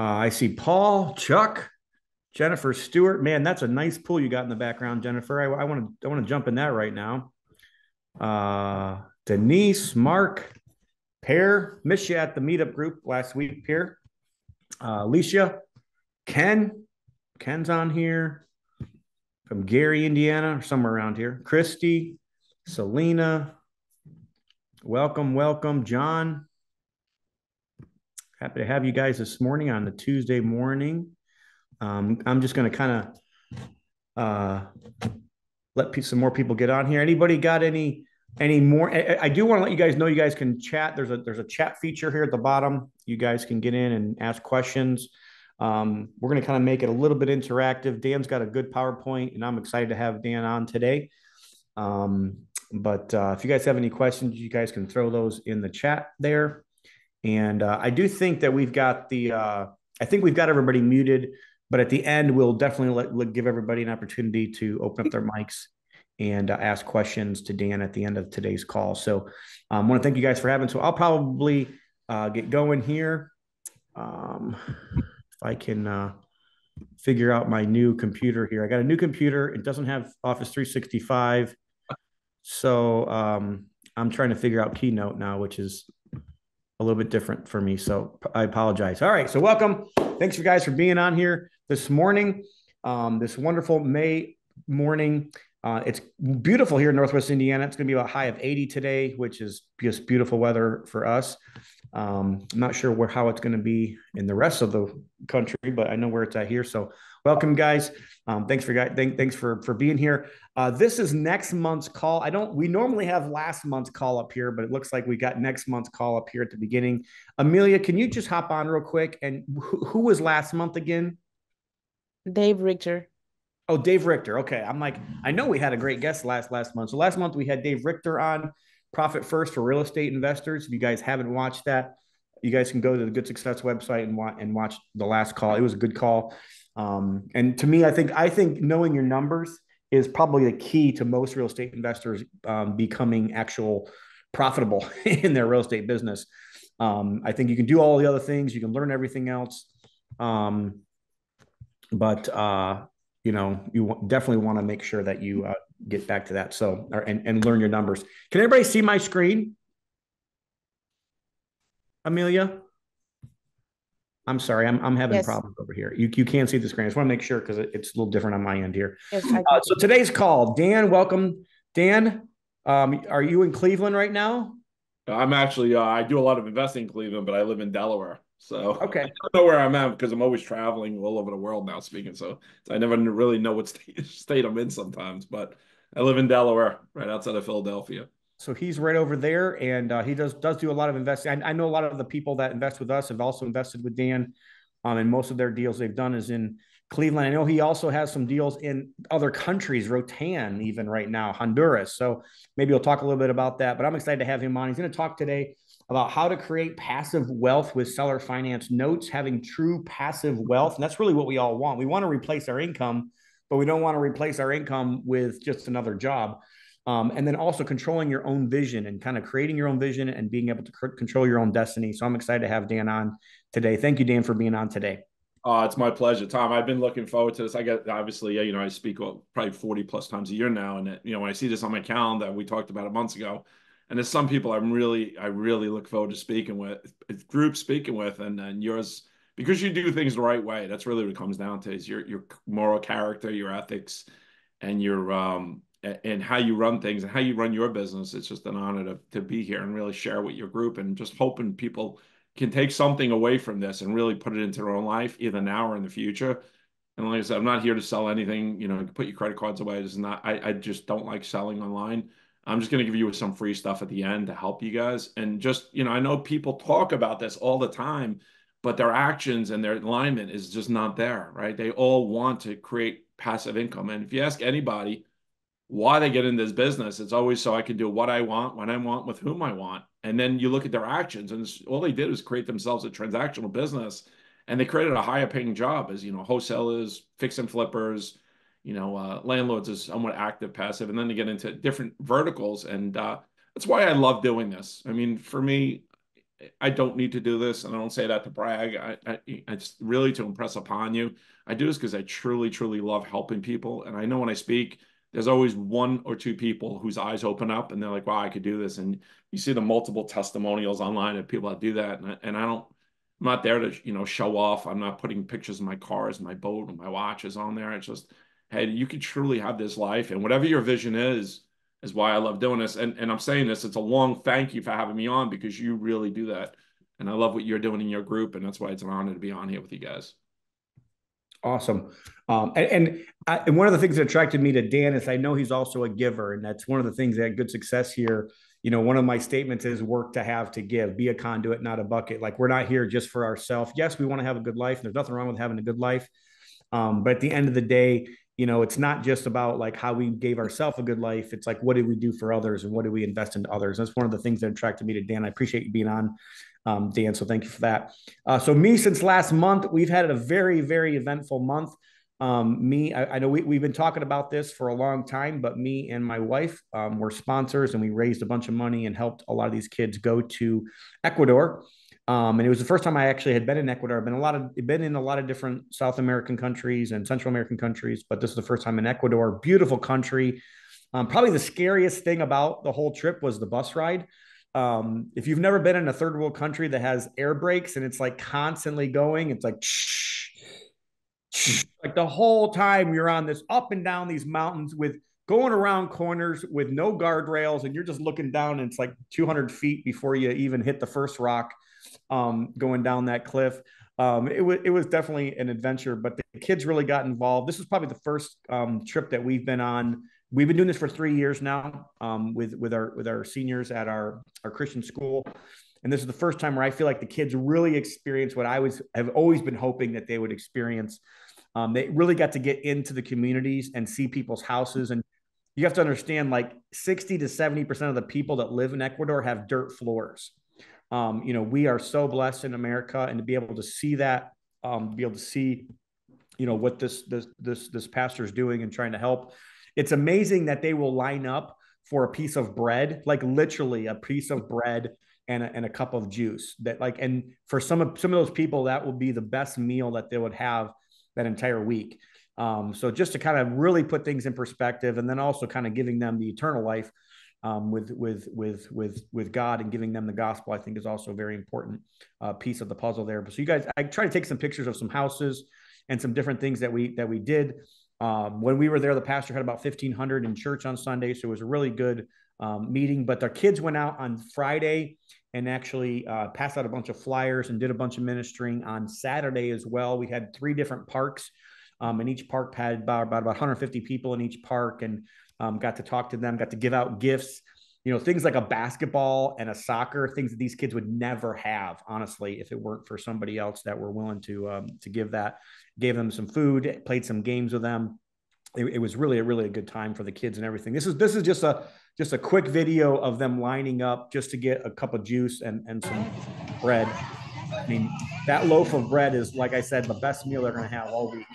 Uh, I see Paul, Chuck, Jennifer Stewart. Man, that's a nice pool you got in the background, Jennifer. I want to I want to jump in that right now. Uh, Denise, Mark, Pear, miss you at the meetup group last week, Pear. Uh, Alicia, Ken, Ken's on here from Gary, Indiana, or somewhere around here. Christy, Selena, welcome, welcome, John. Happy to have you guys this morning on the Tuesday morning. Um, I'm just going to kind of uh, let some more people get on here. Anybody got any any more? I, I do want to let you guys know you guys can chat. There's a there's a chat feature here at the bottom. You guys can get in and ask questions. Um, we're going to kind of make it a little bit interactive. Dan's got a good PowerPoint, and I'm excited to have Dan on today. Um, but uh, if you guys have any questions, you guys can throw those in the chat there. And uh, I do think that we've got the, uh, I think we've got everybody muted, but at the end, we'll definitely let, let give everybody an opportunity to open up their mics and uh, ask questions to Dan at the end of today's call. So I um, want to thank you guys for having. So I'll probably uh, get going here. Um, if I can uh, figure out my new computer here. I got a new computer. It doesn't have Office 365. So um, I'm trying to figure out Keynote now, which is a little bit different for me. So I apologize. All right. So welcome. Thanks for guys for being on here this morning. Um, this wonderful May morning. Uh, it's beautiful here in Northwest Indiana. It's going to be a high of 80 today, which is just beautiful weather for us. Um, I'm not sure where how it's going to be in the rest of the country, but I know where it's at here. So, welcome, guys. Um, thanks for guys. Thank, thanks for for being here. Uh, this is next month's call. I don't. We normally have last month's call up here, but it looks like we got next month's call up here at the beginning. Amelia, can you just hop on real quick? And who, who was last month again? Dave Richter. Oh, Dave Richter. Okay, I'm like, I know we had a great guest last last month. So last month we had Dave Richter on. Profit First for Real Estate Investors. If you guys haven't watched that, you guys can go to the Good Success website and watch and watch the last call. It was a good call. Um, and to me, I think I think knowing your numbers is probably the key to most real estate investors um, becoming actual profitable in their real estate business. Um, I think you can do all the other things. You can learn everything else. Um, but uh, you know, you definitely want to make sure that you uh, get back to that. So, or, and, and learn your numbers. Can everybody see my screen? Amelia? I'm sorry, I'm, I'm having yes. problems over here. You, you can't see the screen. I just want to make sure because it's a little different on my end here. Yes, uh, so today's call, Dan, welcome. Dan, um, are you in Cleveland right now? I'm actually, uh, I do a lot of investing in Cleveland, but I live in Delaware. So okay, I don't know where I'm at because I'm always traveling all over the world now speaking. So I never really know what state, state I'm in sometimes. But I live in Delaware, right outside of Philadelphia. So he's right over there, and uh, he does does do a lot of investing. I, I, know a lot of the people that invest with us have also invested with Dan, um, and most of their deals they've done is in Cleveland. I know he also has some deals in other countries, Roatan even right now, Honduras. So maybe we'll talk a little bit about that. But I'm excited to have him on. He's going to talk today about how to create passive wealth with seller finance notes, having true passive wealth. And that's really what we all want. We want to replace our income, but we don't want to replace our income with just another job. Um, and then also controlling your own vision and kind of creating your own vision and being able to c- control your own destiny. So I'm excited to have Dan on today. Thank you, Dan, for being on today. Uh, it's my pleasure, Tom. I've been looking forward to this. I get obviously, you know, I speak well, probably 40 plus times a year now. And, you know, when I see this on my calendar, we talked about it months ago, and there's some people I'm really I really look forward to speaking with group speaking with and and yours because you do things the right way that's really what it comes down to is your your moral character your ethics and your um and how you run things and how you run your business it's just an honor to, to be here and really share with your group and just hoping people can take something away from this and really put it into their own life either now or in the future and like I said, I'm not here to sell anything. You know, put your credit cards away. It's not. I, I just don't like selling online. I'm just going to give you some free stuff at the end to help you guys. And just, you know, I know people talk about this all the time, but their actions and their alignment is just not there, right? They all want to create passive income. And if you ask anybody why they get in this business, it's always so I can do what I want, when I want, with whom I want. And then you look at their actions, and all they did was create themselves a transactional business. And they created a higher paying job as, you know, wholesalers, fix and flippers, you know, uh, landlords is somewhat active, passive, and then they get into different verticals. And uh, that's why I love doing this. I mean, for me, I don't need to do this, and I don't say that to brag. I, I, I just really to impress upon you. I do this because I truly, truly love helping people, and I know when I speak, there's always one or two people whose eyes open up and they're like, "Wow, I could do this." And you see the multiple testimonials online of people that do that, and I, and I don't. I'm not there to you know show off. I'm not putting pictures of my cars, my boat, and my watches on there. It's just, hey, you could truly have this life, and whatever your vision is, is why I love doing this. And and I'm saying this, it's a long thank you for having me on because you really do that, and I love what you're doing in your group, and that's why it's an honor to be on here with you guys. Awesome. Um, and and, I, and, one of the things that attracted me to Dan is I know he's also a giver, and that's one of the things that good success here. You know, one of my statements is work to have to give, be a conduit, not a bucket. Like we're not here just for ourselves. Yes, we want to have a good life, and there's nothing wrong with having a good life. Um, but at the end of the day, you know, it's not just about like how we gave ourselves a good life. It's like what did we do for others and what did we invest into others. That's one of the things that attracted me to Dan. I appreciate you being on um, Dan. So thank you for that. Uh, so me, since last month, we've had a very, very eventful month. Um, me, I, I know we, we've been talking about this for a long time, but me and my wife um, were sponsors and we raised a bunch of money and helped a lot of these kids go to Ecuador. Um, and it was the first time I actually had been in Ecuador. I've been a lot of been in a lot of different South American countries and Central American countries, but this is the first time in Ecuador. Beautiful country. Um, probably the scariest thing about the whole trip was the bus ride. Um, if you've never been in a third world country that has air brakes and it's like constantly going, it's like like the whole time you're on this up and down these mountains with going around corners with no guardrails and you're just looking down and it's like 200 feet before you even hit the first rock um, going down that cliff. Um, it was it was definitely an adventure, but the kids really got involved. This was probably the first um, trip that we've been on we've been doing this for three years now um, with with our with our seniors at our our Christian school, and this is the first time where I feel like the kids really experience what I was have always been hoping that they would experience. Um, they really got to get into the communities and see people's houses, and you have to understand like sixty to seventy percent of the people that live in Ecuador have dirt floors. Um, you know, we are so blessed in America, and to be able to see that, um, be able to see, you know, what this this this this pastor is doing and trying to help it's amazing that they will line up for a piece of bread, like literally a piece of bread and a, and a cup of juice. That like, and for some of some of those people, that will be the best meal that they would have that entire week. Um, so just to kind of really put things in perspective, and then also kind of giving them the eternal life um, with with with with with God and giving them the gospel, I think is also a very important uh, piece of the puzzle there. But so you guys, I try to take some pictures of some houses and some different things that we that we did. Um, when we were there, the pastor had about 1,500 in church on Sunday. So it was a really good um, meeting. But their kids went out on Friday and actually uh, passed out a bunch of flyers and did a bunch of ministering on Saturday as well. We had three different parks, um, and each park had about, about, about 150 people in each park and um, got to talk to them, got to give out gifts. You know, things like a basketball and a soccer, things that these kids would never have, honestly, if it weren't for somebody else that were willing to um, to give that gave them some food, played some games with them. It, it, was really a really a good time for the kids and everything. This is this is just a just a quick video of them lining up just to get a cup of juice and and some bread. I mean, that loaf of bread is like I said, the best meal they're going to have all week.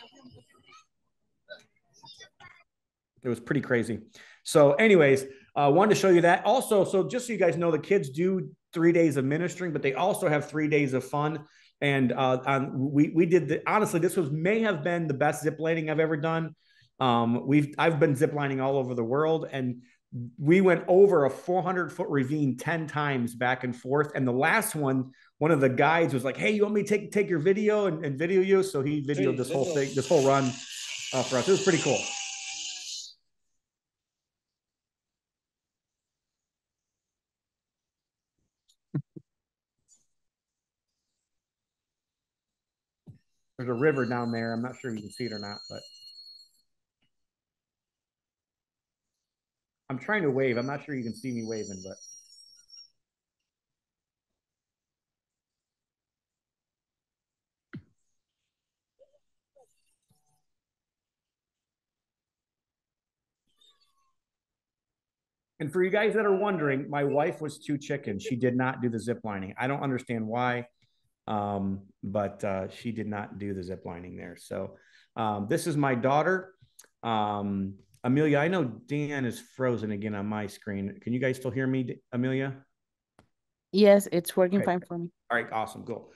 It was pretty crazy. So, anyways, uh, wanted to show you that. Also, so just so you guys know, the kids do three days of ministering, but they also have three days of fun. And uh, um, we we did the honestly, this was may have been the best zip lining I've ever done. Um, we've I've been zip lining all over the world, and we went over a 400 foot ravine 10 times back and forth. And the last one, one of the guides was like, "Hey, you want me to take take your video and, and video you?" So he videoed this whole thing, this whole run uh, for us. It was pretty cool. There's a river down there. I'm not sure if you can see it or not, but I'm trying to wave. I'm not sure you can see me waving, but. And for you guys that are wondering, my wife was too chicken. She did not do the zip lining. I don't understand why um, but uh, she did not do the zip lining there. So um, this is my daughter, um, Amelia. I know Dan is frozen again on my screen. Can you guys still hear me, Amelia? Yes, it's working fine for me. All right, awesome, cool.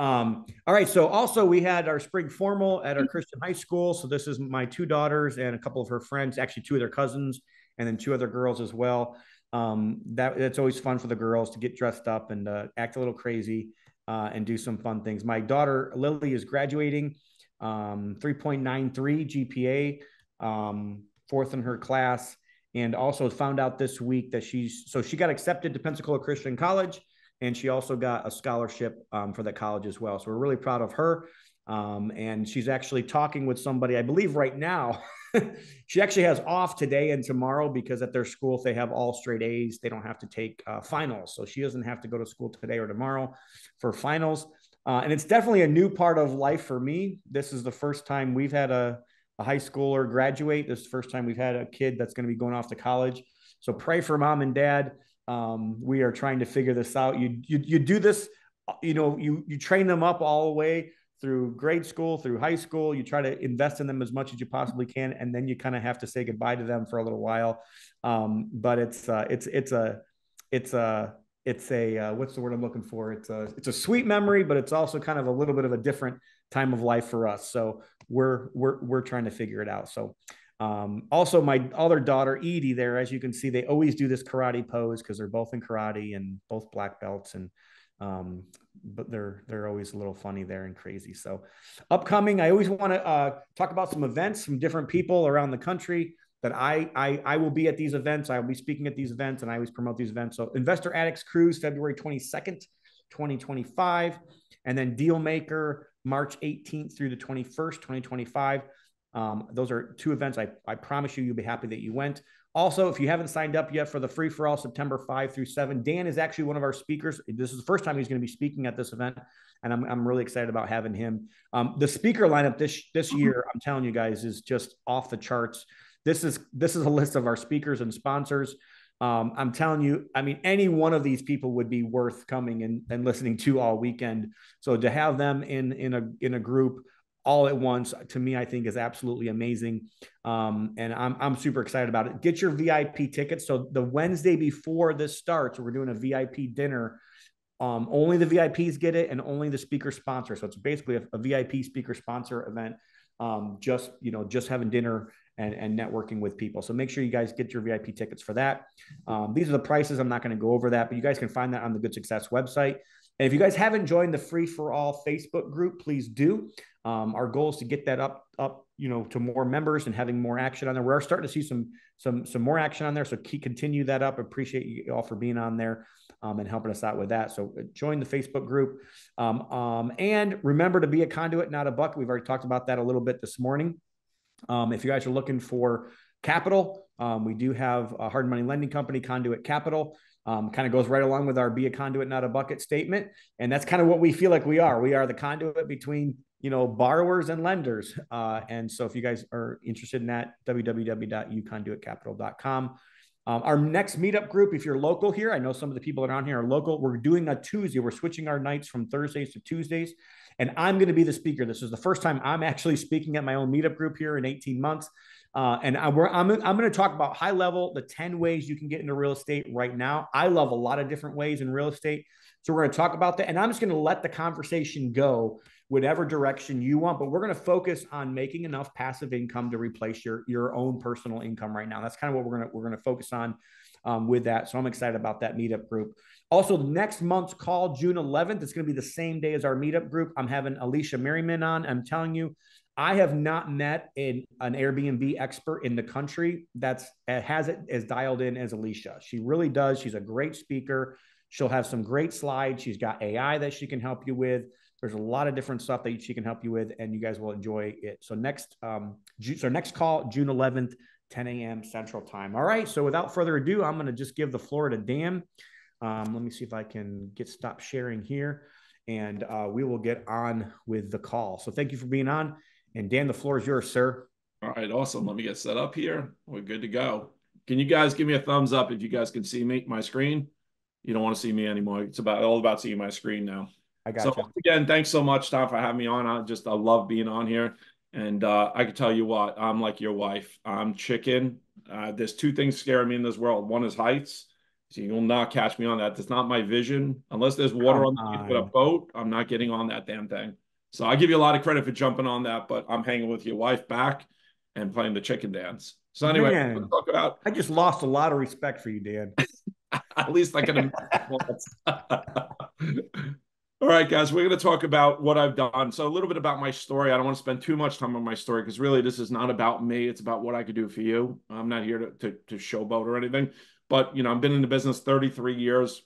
Um, all right, so also we had our spring formal at our Christian high school. So this is my two daughters and a couple of her friends, actually two of their cousins, and then two other girls as well. Um, that that's always fun for the girls to get dressed up and uh, act a little crazy uh, and do some fun things. My daughter Lily is graduating, um, 3.93 GPA, um, fourth in her class, and also found out this week that she's so she got accepted to Pensacola Christian College and she also got a scholarship um, for that college as well. So we're really proud of her. Um, and she's actually talking with somebody, I believe, right now. she actually has off today and tomorrow because at their school, if they have all straight A's, they don't have to take uh, finals. So she doesn't have to go to school today or tomorrow for finals. Uh, and it's definitely a new part of life for me. This is the first time we've had a, a high schooler graduate. This is the first time we've had a kid that's going to be going off to college. So pray for mom and dad. Um, we are trying to figure this out. You, you you do this, you know, you you train them up all the way through grade school, through high school. You try to invest in them as much as you possibly can, and then you kind of have to say goodbye to them for a little while. Um, but it's uh, it's it's a it's a it's a uh, what's the word I'm looking for? It's a it's a sweet memory, but it's also kind of a little bit of a different time of life for us. So we're we're we're trying to figure it out. So um, also, my other daughter, Edie, there, as you can see, they always do this karate pose because they're both in karate and both black belts. And, um, but they're, they're always a little funny there and crazy. So, upcoming, I always want to uh, talk about some events from different people around the country that I, I, I will be at these events. I will be speaking at these events and I always promote these events. So, Investor Addicts Cruise, February 22nd, 2025. And then Deal Maker, March 18th through the 21st, 2025. Um, those are two events. I, I promise you, you'll be happy that you went. Also, if you haven't signed up yet for the free for all September 5 through 7, Dan is actually one of our speakers. This is the first time he's going to be speaking at this event, and I'm, I'm really excited about having him. Um, the speaker lineup this this year, I'm telling you guys, is just off the charts. This is this is a list of our speakers and sponsors. Um, I'm telling you, I mean, any one of these people would be worth coming and, and listening to all weekend. So to have them in in a in a group all at once to me i think is absolutely amazing. Um, and I'm, I'm super excited about it. Get your vip tickets. So the wednesday before this starts we're doing a vip dinner. Um, only the vips get it and only the speaker sponsor. So it's basically a, a vip speaker sponsor event um, just you know just having dinner and, and networking with people. So make sure you guys get your vip tickets for that. Um, these are the prices. I'm not going to go over that but you guys can find that on the good success website and if you guys haven't joined the free for all facebook group please do um, our goal is to get that up, up, you know, to more members and having more action on there. We're starting to see some, some, some more action on there. So keep continue that up. Appreciate you all for being on there um, and helping us out with that. So uh, join the Facebook group, um, um, and remember to be a conduit, not a bucket. We've already talked about that a little bit this morning. Um, if you guys are looking for capital, um, we do have a hard money lending company, Conduit Capital. Um, kind of goes right along with our be a conduit, not a bucket statement. And that's kind of what we feel like we are. We are the conduit between you know, borrowers and lenders. Uh, and so if you guys are interested in that, www.uconduitcapital.com. Um, our next meetup group, if you're local here, I know some of the people around here are local. We're doing a Tuesday. We're switching our nights from Thursdays to Tuesdays. And I'm going to be the speaker. This is the first time I'm actually speaking at my own meetup group here in 18 months. Uh, and I, am I'm, I'm going to talk about high level, the 10 ways you can get into real estate right now. I love a lot of different ways in real estate. So we're going to talk about that. And I'm just going to let the conversation go whatever direction you want. But we're going to focus on making enough passive income to replace your your own personal income right now. That's kind of what we're going to we're going to focus on um, with that. So I'm excited about that meetup group. Also, next month's call, June 11th, it's going to be the same day as our meetup group. I'm having Alicia Merriman on. I'm telling you, I have not met an, an Airbnb expert in the country that's has it as dialed in as Alicia. She really does. She's a great speaker. She'll have some great slides. She's got AI that she can help you with. There's a lot of different stuff that she can help you with, and you guys will enjoy it. So next, um, so next call, June 11th, 10 a.m. Central Time. All right. So without further ado, I'm going to just give the floor to Dan. Um, let me see if I can get stop sharing here, and uh, we will get on with the call. So thank you for being on, and Dan, the floor is yours, sir. All right, awesome. Let me get set up here. We're good to go. Can you guys give me a thumbs up if you guys can see me, my screen? You don't want to see me anymore. It's about all about seeing my screen now. I got so you. again, thanks so much, Tom, for having me on. I just I love being on here, and uh, I can tell you what I'm like your wife. I'm chicken. Uh, there's two things scaring me in this world. One is heights. So you will not catch me on that. That's not my vision. Unless there's water Come on with a boat, I'm not getting on that damn thing. So I give you a lot of credit for jumping on that, but I'm hanging with your wife back and playing the chicken dance. So anyway, Man. talk about I just lost a lot of respect for you, Dan. at least I can. All right, guys, we're going to talk about what I've done. So, a little bit about my story. I don't want to spend too much time on my story because really, this is not about me. It's about what I could do for you. I'm not here to, to, to showboat or anything, but you know, I've been in the business 33 years.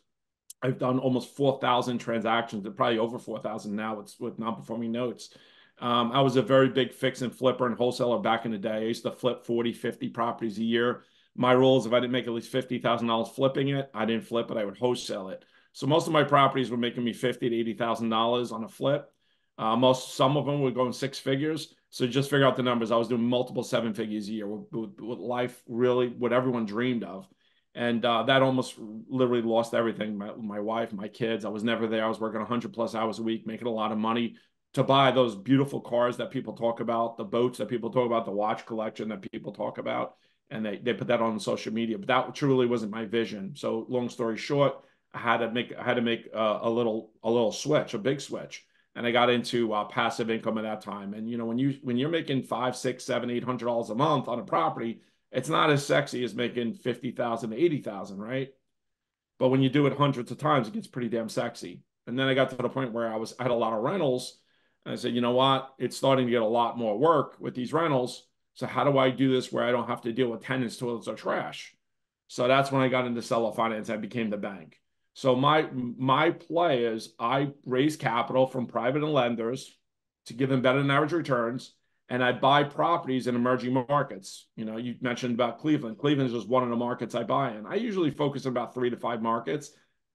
I've done almost 4,000 transactions, probably over 4,000 now. It's with non-performing notes. Um, I was a very big fix and flipper and wholesaler back in the day. I used to flip 40, 50 properties a year. My rule is if I didn't make at least $50,000 flipping it, I didn't flip it, I would wholesale it. So most of my properties were making me fifty to eighty thousand dollars on a flip. Uh, most some of them were going six figures. So just figure out the numbers. I was doing multiple seven figures a year with, with, with life really what everyone dreamed of, and uh, that almost literally lost everything. My, my wife, my kids. I was never there. I was working hundred plus hours a week, making a lot of money to buy those beautiful cars that people talk about, the boats that people talk about, the watch collection that people talk about, and they they put that on social media. But that truly wasn't my vision. So long story short I had to make I had to make a little a little switch, a big switch, and I got into uh, passive income at that time. And you know, when you when you're making five, six, seven, eight hundred dollars a month on a property, it's not as sexy as making fifty thousand to eighty thousand, right? But when you do it hundreds of times, it gets pretty damn sexy. And then I got to the point where I was I had a lot of rentals, and I said, you know what? It's starting to get a lot more work with these rentals. So how do I do this where I don't have to deal with tenants, toilets, or trash? So that's when I got into seller finance. I became the bank. So my my play is I raise capital from private and lenders to give them better than average returns, and I buy properties in emerging markets. You know, you mentioned about Cleveland. Cleveland is just one of the markets I buy in. I usually focus on about three to five markets.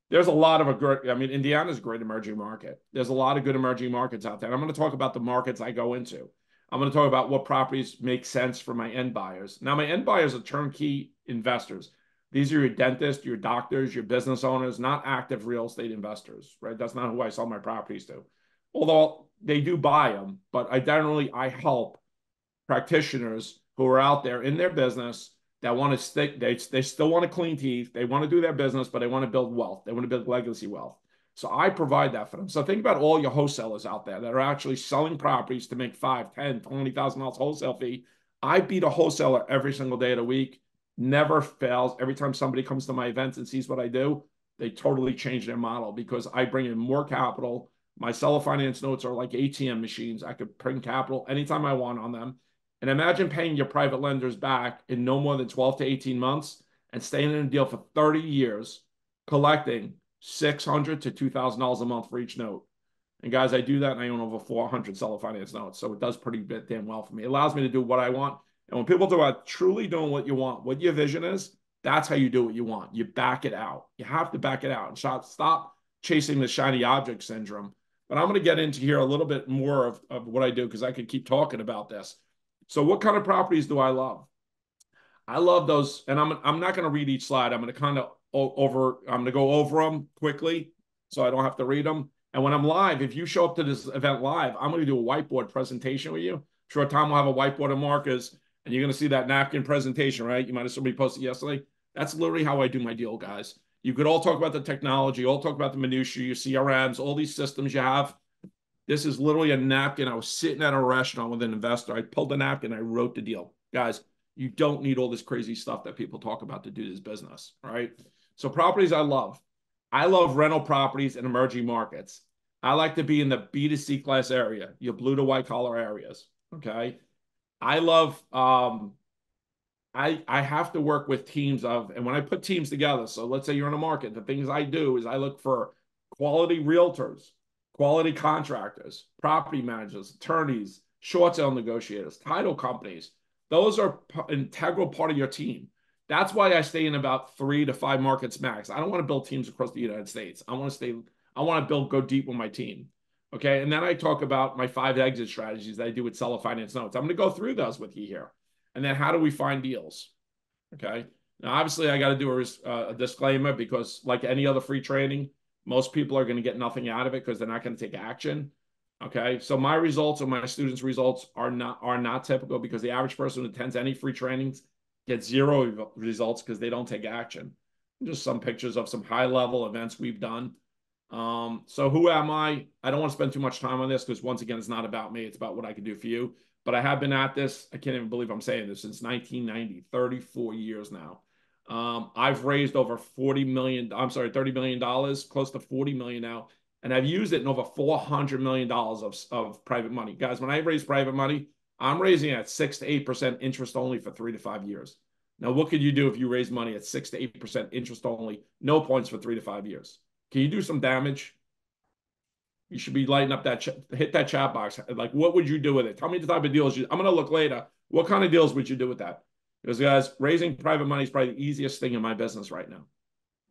There's a lot of a great. I mean, Indiana's a great emerging market. There's a lot of good emerging markets out there. And I'm going to talk about the markets I go into. I'm going to talk about what properties make sense for my end buyers. Now, my end buyers are turnkey investors. These are your dentists, your doctors, your business owners, not active real estate investors, right? That's not who I sell my properties to. Although they do buy them, but I generally I help practitioners who are out there in their business that want to stick. They they still want to clean teeth. They want to do their business, but they want to build wealth. They want to build legacy wealth. So I provide that for them. So think about all your wholesalers out there that are actually selling properties to make five, ten, twenty thousand dollars wholesale fee. I beat a wholesaler every single day of the week never fails. Every time somebody comes to my events and sees what I do, they totally change their model because I bring in more capital. My seller finance notes are like ATM machines. I could print capital anytime I want on them. And imagine paying your private lenders back in no more than 12 to 18 months and staying in a deal for 30 years, collecting 600 to $2,000 a month for each note. And guys, I do that and I own over 400 seller finance notes. So it does pretty bit damn well for me. It allows me to do what I want and when people talk about truly doing what you want, what your vision is, that's how you do what you want. You back it out. You have to back it out and stop, stop chasing the shiny object syndrome. But I'm going to get into here a little bit more of, of what I do because I could keep talking about this. So, what kind of properties do I love? I love those, and I'm I'm not going to read each slide. I'm going to kind of over. I'm going to go over them quickly, so I don't have to read them. And when I'm live, if you show up to this event live, I'm going to do a whiteboard presentation with you. Sure, Tom will have a whiteboard and markers and you're going to see that napkin presentation, right? You might have somebody posted yesterday. That's literally how I do my deal, guys. You could all talk about the technology, all talk about the minutiae, your CRMs, all these systems you have. This is literally a napkin. I was sitting at a restaurant with an investor. I pulled the napkin. I wrote the deal. Guys, you don't need all this crazy stuff that people talk about to do this business, right? So properties I love. I love rental properties in emerging markets. I like to be in the B2C class area, your blue to white collar areas. Okay. I love um I I have to work with teams of and when I put teams together, so let's say you're in a market, the things I do is I look for quality realtors, quality contractors, property managers, attorneys, short sale negotiators, title companies. Those are integral part of your team. That's why I stay in about three to five markets max. I don't want to build teams across the United States. I want to stay, I want to build, go deep with my team. Okay. And then I talk about my five exit strategies that I do with seller finance notes. I'm going to go through those with you here. And then how do we find deals? Okay. Now, obviously, I got to do a, uh, a, disclaimer because, like any other free training, most people are going to get nothing out of it because they're not going to take action. Okay. So my results or my students' results are not are not typical because the average person who attends any free trainings gets zero results because they don't take action. just some pictures of some high level events we've done. Um, so who am I? I don't want to spend too much time on this because once again, it's not about me. It's about what I can do for you. But I have been at this. I can't even believe I'm saying this since 1990, 34 years now. Um, I've raised over 40 million. I'm sorry, 30 million dollars, close to 40 million now, and I've used it in over 400 million dollars of of private money. Guys, when I raise private money, I'm raising at six to eight percent interest only for three to five years. Now, what could you do if you raise money at six to eight percent interest only, no points for three to five years? Can you do some damage? You should be lighting up that hit that chat box. Like, what would you do with it? Tell me the type of deals you. I'm gonna look later. What kind of deals would you do with that? Because guys, raising private money is probably the easiest thing in my business right now.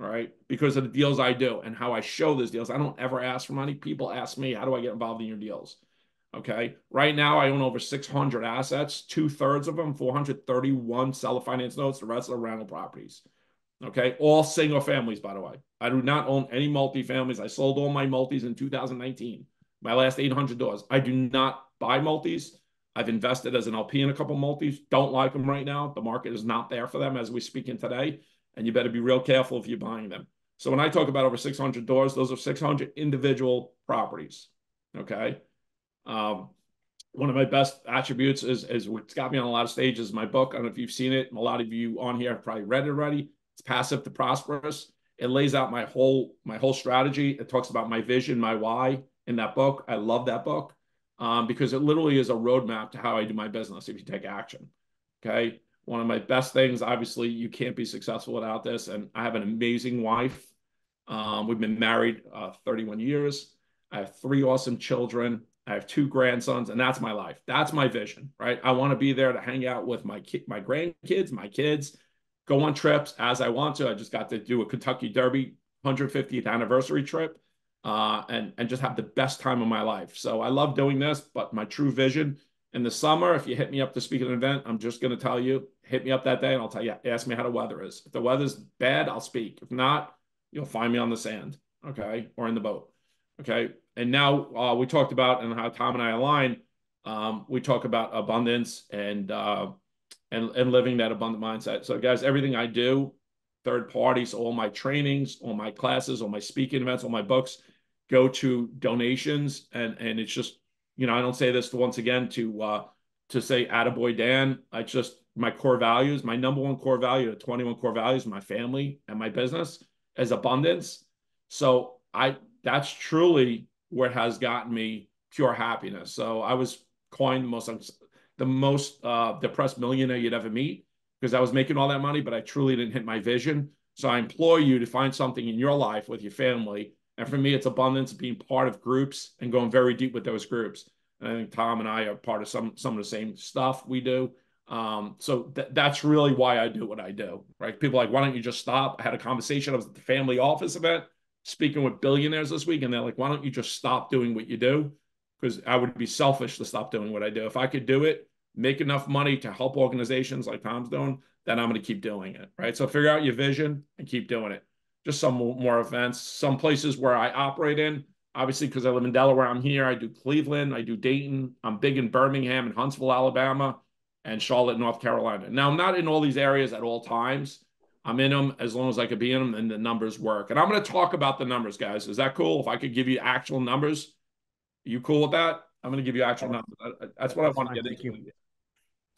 All right, because of the deals I do and how I show those deals. I don't ever ask for money. People ask me, "How do I get involved in your deals?" Okay, right now I own over 600 assets. Two thirds of them, 431 seller finance notes. The rest are rental properties. Okay, all single families, by the way. I do not own any multifamilies. I sold all my multis in 2019. My last 800 doors. I do not buy multis. I've invested as an LP in a couple multis. Don't like them right now. The market is not there for them as we speak in today, and you better be real careful if you're buying them. So when I talk about over 600 doors, those are 600 individual properties. Okay. Um, one of my best attributes is, is what's got me on a lot of stages. My book. I don't know if you've seen it. A lot of you on here have probably read it already. It's passive to prosperous. It lays out my whole my whole strategy. It talks about my vision, my why in that book. I love that book um, because it literally is a roadmap to how I do my business if you take action. Okay. One of my best things, obviously, you can't be successful without this. And I have an amazing wife. Um, we've been married uh, 31 years. I have three awesome children. I have two grandsons, and that's my life. That's my vision, right? I want to be there to hang out with my ki- my grandkids, my kids, go on trips as I want to. I just got to do a Kentucky Derby 150th anniversary trip uh, and, and just have the best time of my life. So I love doing this, but my true vision in the summer, if you hit me up to speak at an event, I'm just going to tell you, hit me up that day and I'll tell you, ask me how the weather is. If the weather's bad, I'll speak. If not, you'll find me on the sand, okay, or in the boat, okay. And now uh, we talked about and how Tom and I align. Um, we talk about abundance and uh, and, and living that abundant mindset. So, guys, everything I do, third parties, all my trainings, all my classes, all my speaking events, all my books go to donations. And and it's just, you know, I don't say this once again to uh to say attaboy Dan. I just my core values, my number one core value, the 21 core values, my family and my business is abundance. So I that's truly what has gotten me pure happiness. So I was coined the most the most uh, depressed millionaire you'd ever meet because I was making all that money, but I truly didn't hit my vision. So I implore you to find something in your life with your family. And for me, it's abundance, being part of groups and going very deep with those groups. And I think Tom and I are part of some some of the same stuff we do. Um, so th- that's really why I do what I do, right? People like, why don't you just stop? I had a conversation. I was at the family office event speaking with billionaires this week, and they're like, why don't you just stop doing what you do? Because I would be selfish to stop doing what I do. If I could do it, make enough money to help organizations like Tom's doing, then I'm going to keep doing it. Right. So figure out your vision and keep doing it. Just some more events, some places where I operate in. Obviously, because I live in Delaware, I'm here. I do Cleveland, I do Dayton. I'm big in Birmingham and Huntsville, Alabama, and Charlotte, North Carolina. Now, I'm not in all these areas at all times. I'm in them as long as I could be in them and the numbers work. And I'm going to talk about the numbers, guys. Is that cool? If I could give you actual numbers, you cool with that? I'm going to give you actual numbers. That's what I want to get into.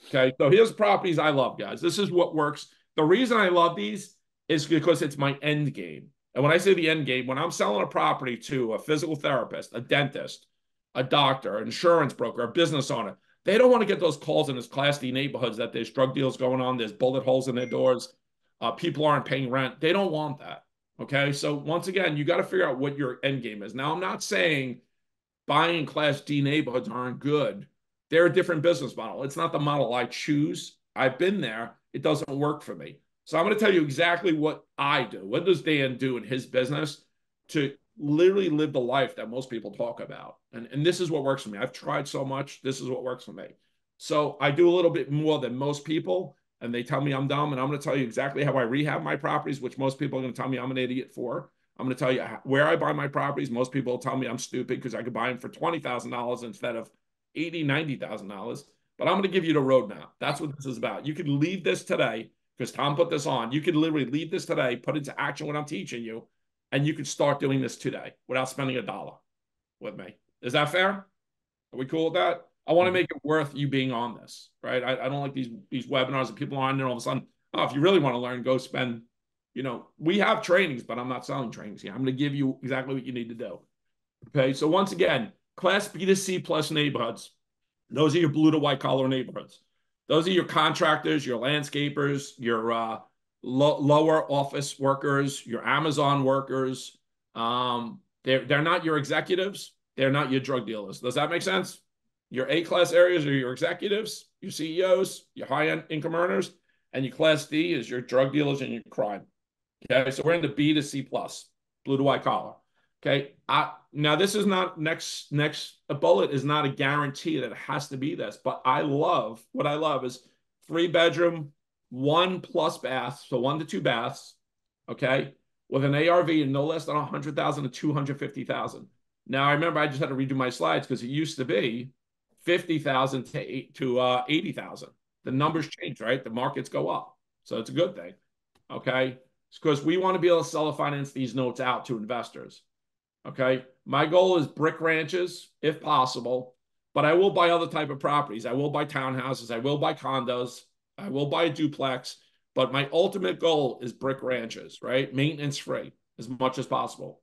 Okay, so here's properties I love, guys. This is what works. The reason I love these is because it's my end game. And when I say the end game, when I'm selling a property to a physical therapist, a dentist, a doctor, an insurance broker, a business owner, they don't want to get those calls in those class D neighborhoods that there's drug deals going on, there's bullet holes in their doors, uh, people aren't paying rent. They don't want that. Okay, so once again, you got to figure out what your end game is. Now, I'm not saying buying class D neighborhoods aren't good. They're a different business model. It's not the model I choose. I've been there. It doesn't work for me. So I'm going to tell you exactly what I do. What does Dan do in his business to literally live the life that most people talk about? And, and this is what works for me. I've tried so much. This is what works for me. So I do a little bit more than most people, and they tell me I'm dumb. And I'm going to tell you exactly how I rehab my properties, which most people are going to tell me I'm an idiot for. I'm going to tell you where I buy my properties. Most people tell me I'm stupid because I could buy them for $20,000 instead of $80,000, $90,000. But I'm going to give you the roadmap. That's what this is about. You could leave this today because Tom put this on. You could literally leave this today, put into action what I'm teaching you, and you could start doing this today without spending a dollar with me. Is that fair? Are we cool with that? I want to mm-hmm. make it worth you being on this, right? I, I don't like these these webinars that people are on there all of a sudden. Oh, if you really want to learn, go spend. You know, we have trainings, but I'm not selling trainings here. I'm going to give you exactly what you need to do. Okay, so once again, Class B to C plus neighborhoods. Those are your blue to white collar neighborhoods. Those are your contractors, your landscapers, your uh, lo- lower office workers, your Amazon workers. Um, they're they're not your executives. They're not your drug dealers. Does that make sense? Your A class areas are your executives, your CEOs, your high end income earners, and your class D is your drug dealers and your crime. Okay, so we're in the B to C plus, blue to white collar. Okay, I, now this is not next next a bullet is not a guarantee that it has to be this, but I love what I love is three bedroom, one plus bath, so one to two baths. Okay, with an ARV and no less than 100,000 to 250,000. Now I remember I just had to redo my slides because it used to be 50,000 to, to uh, 80,000. The numbers change, right? The markets go up. So it's a good thing. Okay. because we want to be able to sell a finance these notes out to investors. Okay. My goal is brick ranches, if possible, but I will buy other type of properties. I will buy townhouses. I will buy condos. I will buy a duplex. But my ultimate goal is brick ranches, right? Maintenance free as much as possible.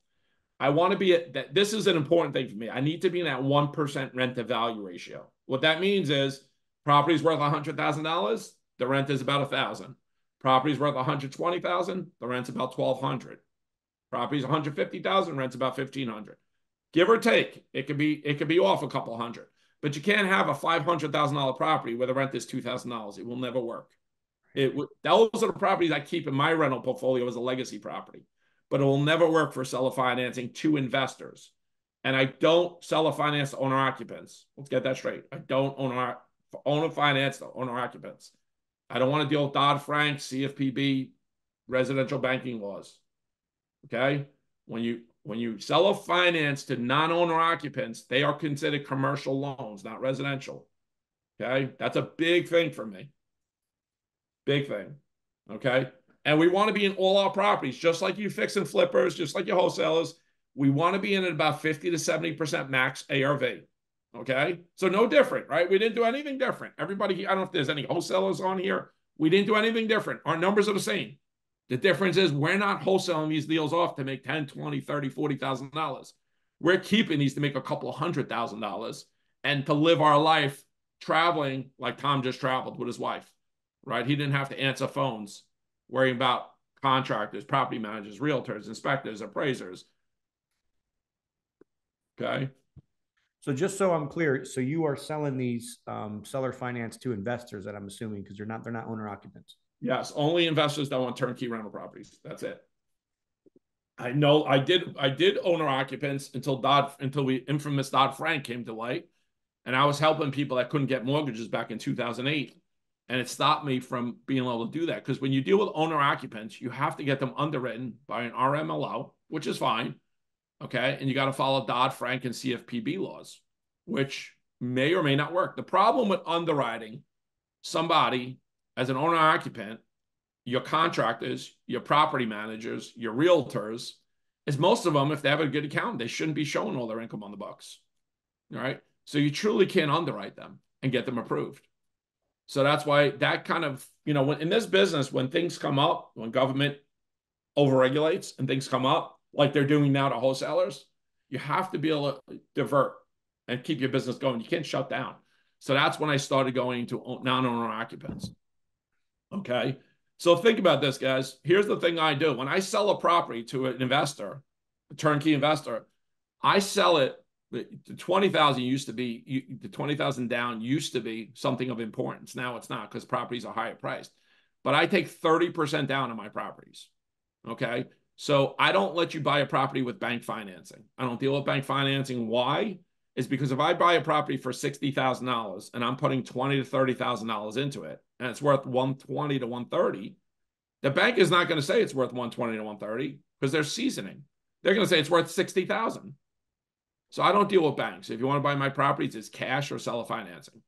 I want to be at that. this is an important thing for me. I need to be in that 1% rent to value ratio. What that means is property's worth $100,000, the rent is about a thousand. Property's worth 120,000, the rent's about 1200. Property's 150,000, rent's about 1500. Give or take, it could be it could be off a couple hundred. But you can't have a $500,000 property where the rent is $2,000. It will never work. It those are the properties I keep in my rental portfolio as a legacy property but it will never work for seller financing to investors. And I don't seller finance to owner occupants. Let's get that straight. I don't own owner owner finance to owner occupants. I don't want to deal with Dodd Frank, CFPB, residential banking laws. Okay, when you when you sell a finance to non-owner occupants, they are considered commercial loans, not residential. Okay, that's a big thing for me. Big thing. Okay, and we want to be in all our properties, just like you fix and flippers, just like your wholesalers. We want to be in at about 50 to 70% max ARV. Okay. So no different, right? We didn't do anything different. Everybody, I don't know if there's any wholesalers on here. We didn't do anything different. Our numbers are the same. The difference is we're not wholesaling these deals off to make 10, 20, 30, 40,000 dollars. We're keeping these to make a couple of hundred thousand dollars and to live our life traveling like Tom just traveled with his wife, right? He didn't have to answer phones worrying about contractors, property managers, realtors, inspectors, appraisers. Okay. So just so I'm clear, so you are selling these um, seller finance to investors that I'm assuming because they're not they're not owner occupants. Yes, only investors that want turnkey rental properties. That's it. I know I did I did owner occupants until Dodd until we infamous Dodd Frank came to light, and I was helping people that couldn't get mortgages back in 2008 and it stopped me from being able to do that because when you deal with owner occupants, you have to get them underwritten by an RMLO, which is fine. Okay. And you got to follow Dodd Frank and CFPB laws, which may or may not work. The problem with underwriting somebody as an owner occupant, your contractors, your property managers, your realtors, is most of them, if they have a good account, they shouldn't be showing all their income on the books. All right. So you truly can't underwrite them and get them approved. So that's why that kind of, you know, when in this business, when things come up, when government overregulates and things come up, like they're doing now to wholesalers, you have to be able to divert and keep your business going. You can't shut down. So that's when I started going to non-owner occupants. Okay. So think about this, guys. Here's the thing I do. When I sell a property to an investor, a turnkey investor, I sell it the, 20,000 used to be the 20,000 down used to be something of importance. Now it's not because properties are higher priced. But I take 30% down on my properties. Okay? So I don't let you buy a property with bank financing. I don't deal with bank financing. Why? Is because if I buy a property for $60,000 and I'm putting 20 to $30,000 into it and it's worth 120 to 130, the bank is not going to say it's worth 120 to 130 because they're seasoning. They're going to say it's worth 60,000. So I don't deal with banks. If you want to buy my properties, it's cash or seller financing.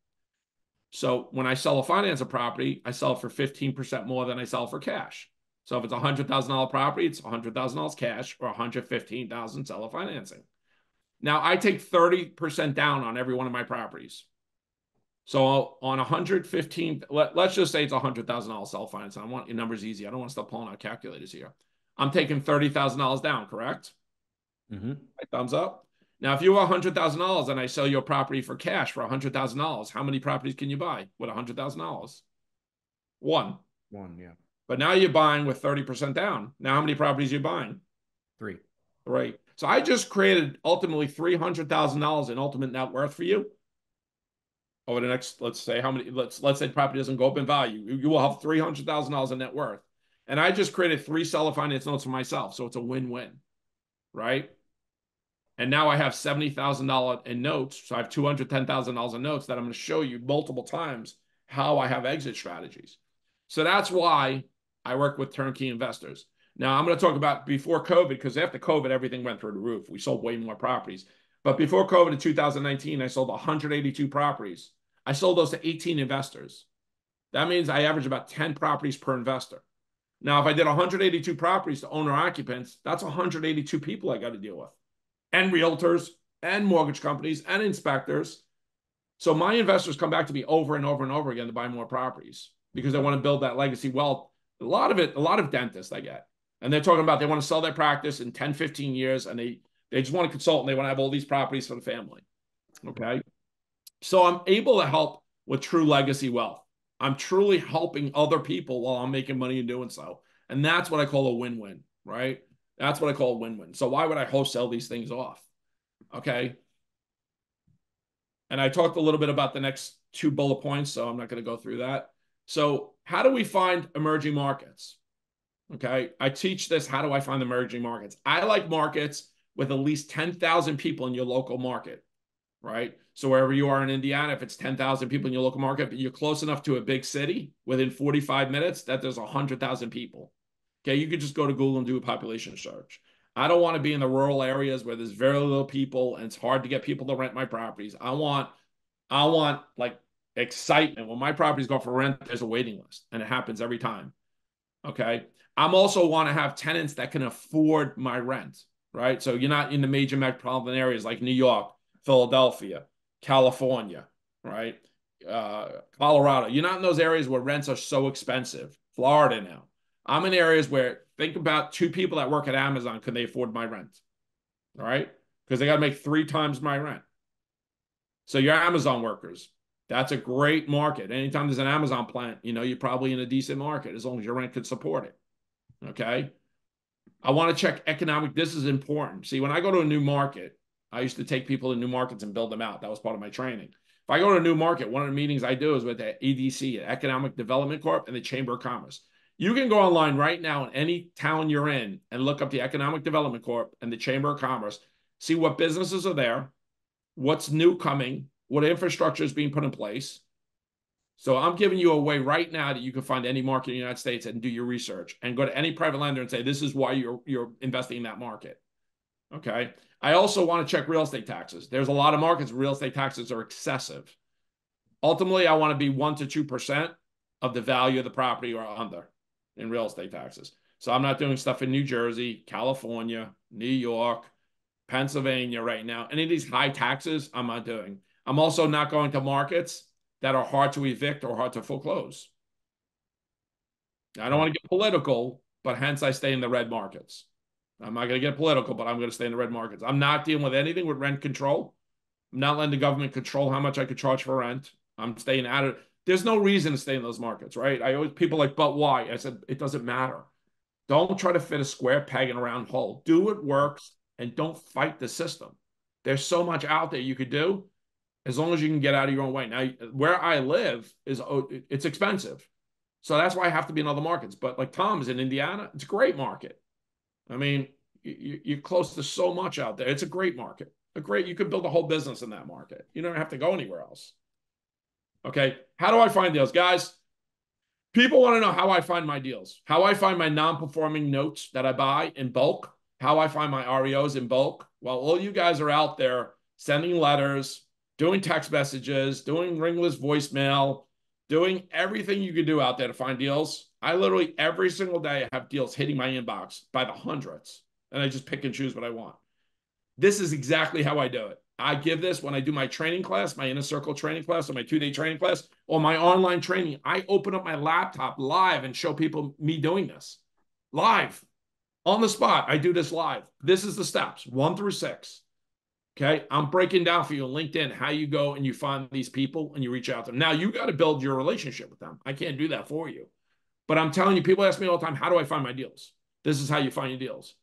So when I sell a finance a property, I sell for 15% more than I sell for cash. So if it's a hundred thousand dollar property, it's hundred thousand dollars cash or a hundred fifteen thousand seller financing. Now I take 30% down on every one of my properties. So on 115, let, let's just say it's a hundred thousand dollars self finance. I want your numbers easy. I don't want to start pulling out calculators here. I'm taking thirty thousand dollars down, correct? Mm-hmm. Thumbs up. Now, if you thousand dollars and I sell your property for cash for hundred thousand dollars, how many properties can you buy with hundred thousand dollars? One. One, yeah. But now you're buying with thirty percent down. Now, how many properties are you buying? Three. Right. So I just created ultimately three hundred thousand dollars in ultimate net worth for you over the next. Let's say how many. Let's let's say property doesn't go up in value. You, you will have three hundred thousand dollars in net worth, and I just created three seller finance notes for myself. So it's a win-win, right? And now I have $70,000 in notes. So I have $210,000 in notes that I'm going to show you multiple times how I have exit strategies. So that's why I work with turnkey investors. Now I'm going to talk about before COVID, because after COVID, everything went through the roof. We sold way more properties. But before COVID in 2019, I sold 182 properties. I sold those to 18 investors. That means I average about 10 properties per investor. Now, if I did 182 properties to owner occupants, that's 182 people I got to deal with and realtors and mortgage companies and inspectors. So my investors come back to me over and over and over again to buy more properties because they want to build that legacy wealth. A lot of it, a lot of dentists I get. And they're talking about they want to sell their practice in 10, 15 years and they they just want to consult and they want to have all these properties for the family. Okay. So I'm able to help with true legacy wealth. I'm truly helping other people while I'm making money in doing so. And that's what I call a win-win, right? That's what I call a win-win. So why would I wholesale these things off? Okay. And I talked a little bit about the next two bullet points, so I'm not going to go through that. So how do we find emerging markets? Okay. I teach this. How do I find emerging markets? I like markets with at least 10,000 people in your local market, right? So wherever you are in Indiana, if it's 10,000 people in your local market, but you're close enough to a big city within 45 minutes that there's 100,000 people. Okay, you could just go to Google and do a population search. I don't want to be in the rural areas where there's very little people and it's hard to get people to rent my properties. I want, I want like excitement. When my properties go for rent, there's a waiting list, and it happens every time. Okay. I'm also want to have tenants that can afford my rent, right? So you're not in the major metropolitan areas like New York, Philadelphia, California, right? Uh, Colorado. You're not in those areas where rents are so expensive. Florida now. I'm in areas where think about two people that work at Amazon. Can they afford my rent? All right. Because they got to make three times my rent. So your Amazon workers, that's a great market. Anytime there's an Amazon plant, you know, you're probably in a decent market as long as your rent could support it. Okay. I want to check economic. This is important. See, when I go to a new market, I used to take people to new markets and build them out. That was part of my training. If I go to a new market, one of the meetings I do is with the EDC, Economic Development Corp, and the Chamber of Commerce. You can go online right now in any town you're in and look up the Economic Development Corp and the Chamber of Commerce, see what businesses are there, what's new coming, what infrastructure is being put in place. So I'm giving you a way right now that you can find any market in the United States and do your research and go to any private lender and say, this is why you're you're investing in that market. Okay. I also want to check real estate taxes. There's a lot of markets real estate taxes are excessive. Ultimately, I want to be one to two percent of the value of the property or under in real estate taxes. So I'm not doing stuff in New Jersey, California, New York, Pennsylvania right now. Any of these high taxes, I'm not doing. I'm also not going to markets that are hard to evict or hard to foreclose. I don't hmm. want to get political, but hence I stay in the red markets. I'm not going to get political, but I'm going to stay in the red markets. I'm not dealing with anything with rent control. I'm not letting the government control how much I could charge for rent. I'm staying out of there's no reason to stay in those markets, right? I always people like, but why? I said it doesn't matter. Don't try to fit a square peg in a round hole. Do what works and don't fight the system. There's so much out there you could do as long as you can get out of your own way. Now, where I live is oh, it's expensive. So that's why I have to be in other markets. But like Tom is in Indiana, it's a great market. I mean, you're close to so much out there. It's a great market. A great, you could build a whole business in that market. You don't have to go anywhere else. Okay. How do I find deals? Guys, people want to know how I find my deals, how I find my non performing notes that I buy in bulk, how I find my REOs in bulk. While all you guys are out there sending letters, doing text messages, doing ringless voicemail, doing everything you could do out there to find deals. I literally every single day I have deals hitting my inbox by the hundreds, and I just pick and choose what I want. This is exactly how I do it. I give this when I do my training class, my inner circle training class, or my two day training class, or my online training. I open up my laptop live and show people me doing this live on the spot. I do this live. This is the steps one through six. Okay. I'm breaking down for you on LinkedIn how you go and you find these people and you reach out to them. Now you got to build your relationship with them. I can't do that for you. But I'm telling you, people ask me all the time, how do I find my deals? This is how you find your deals.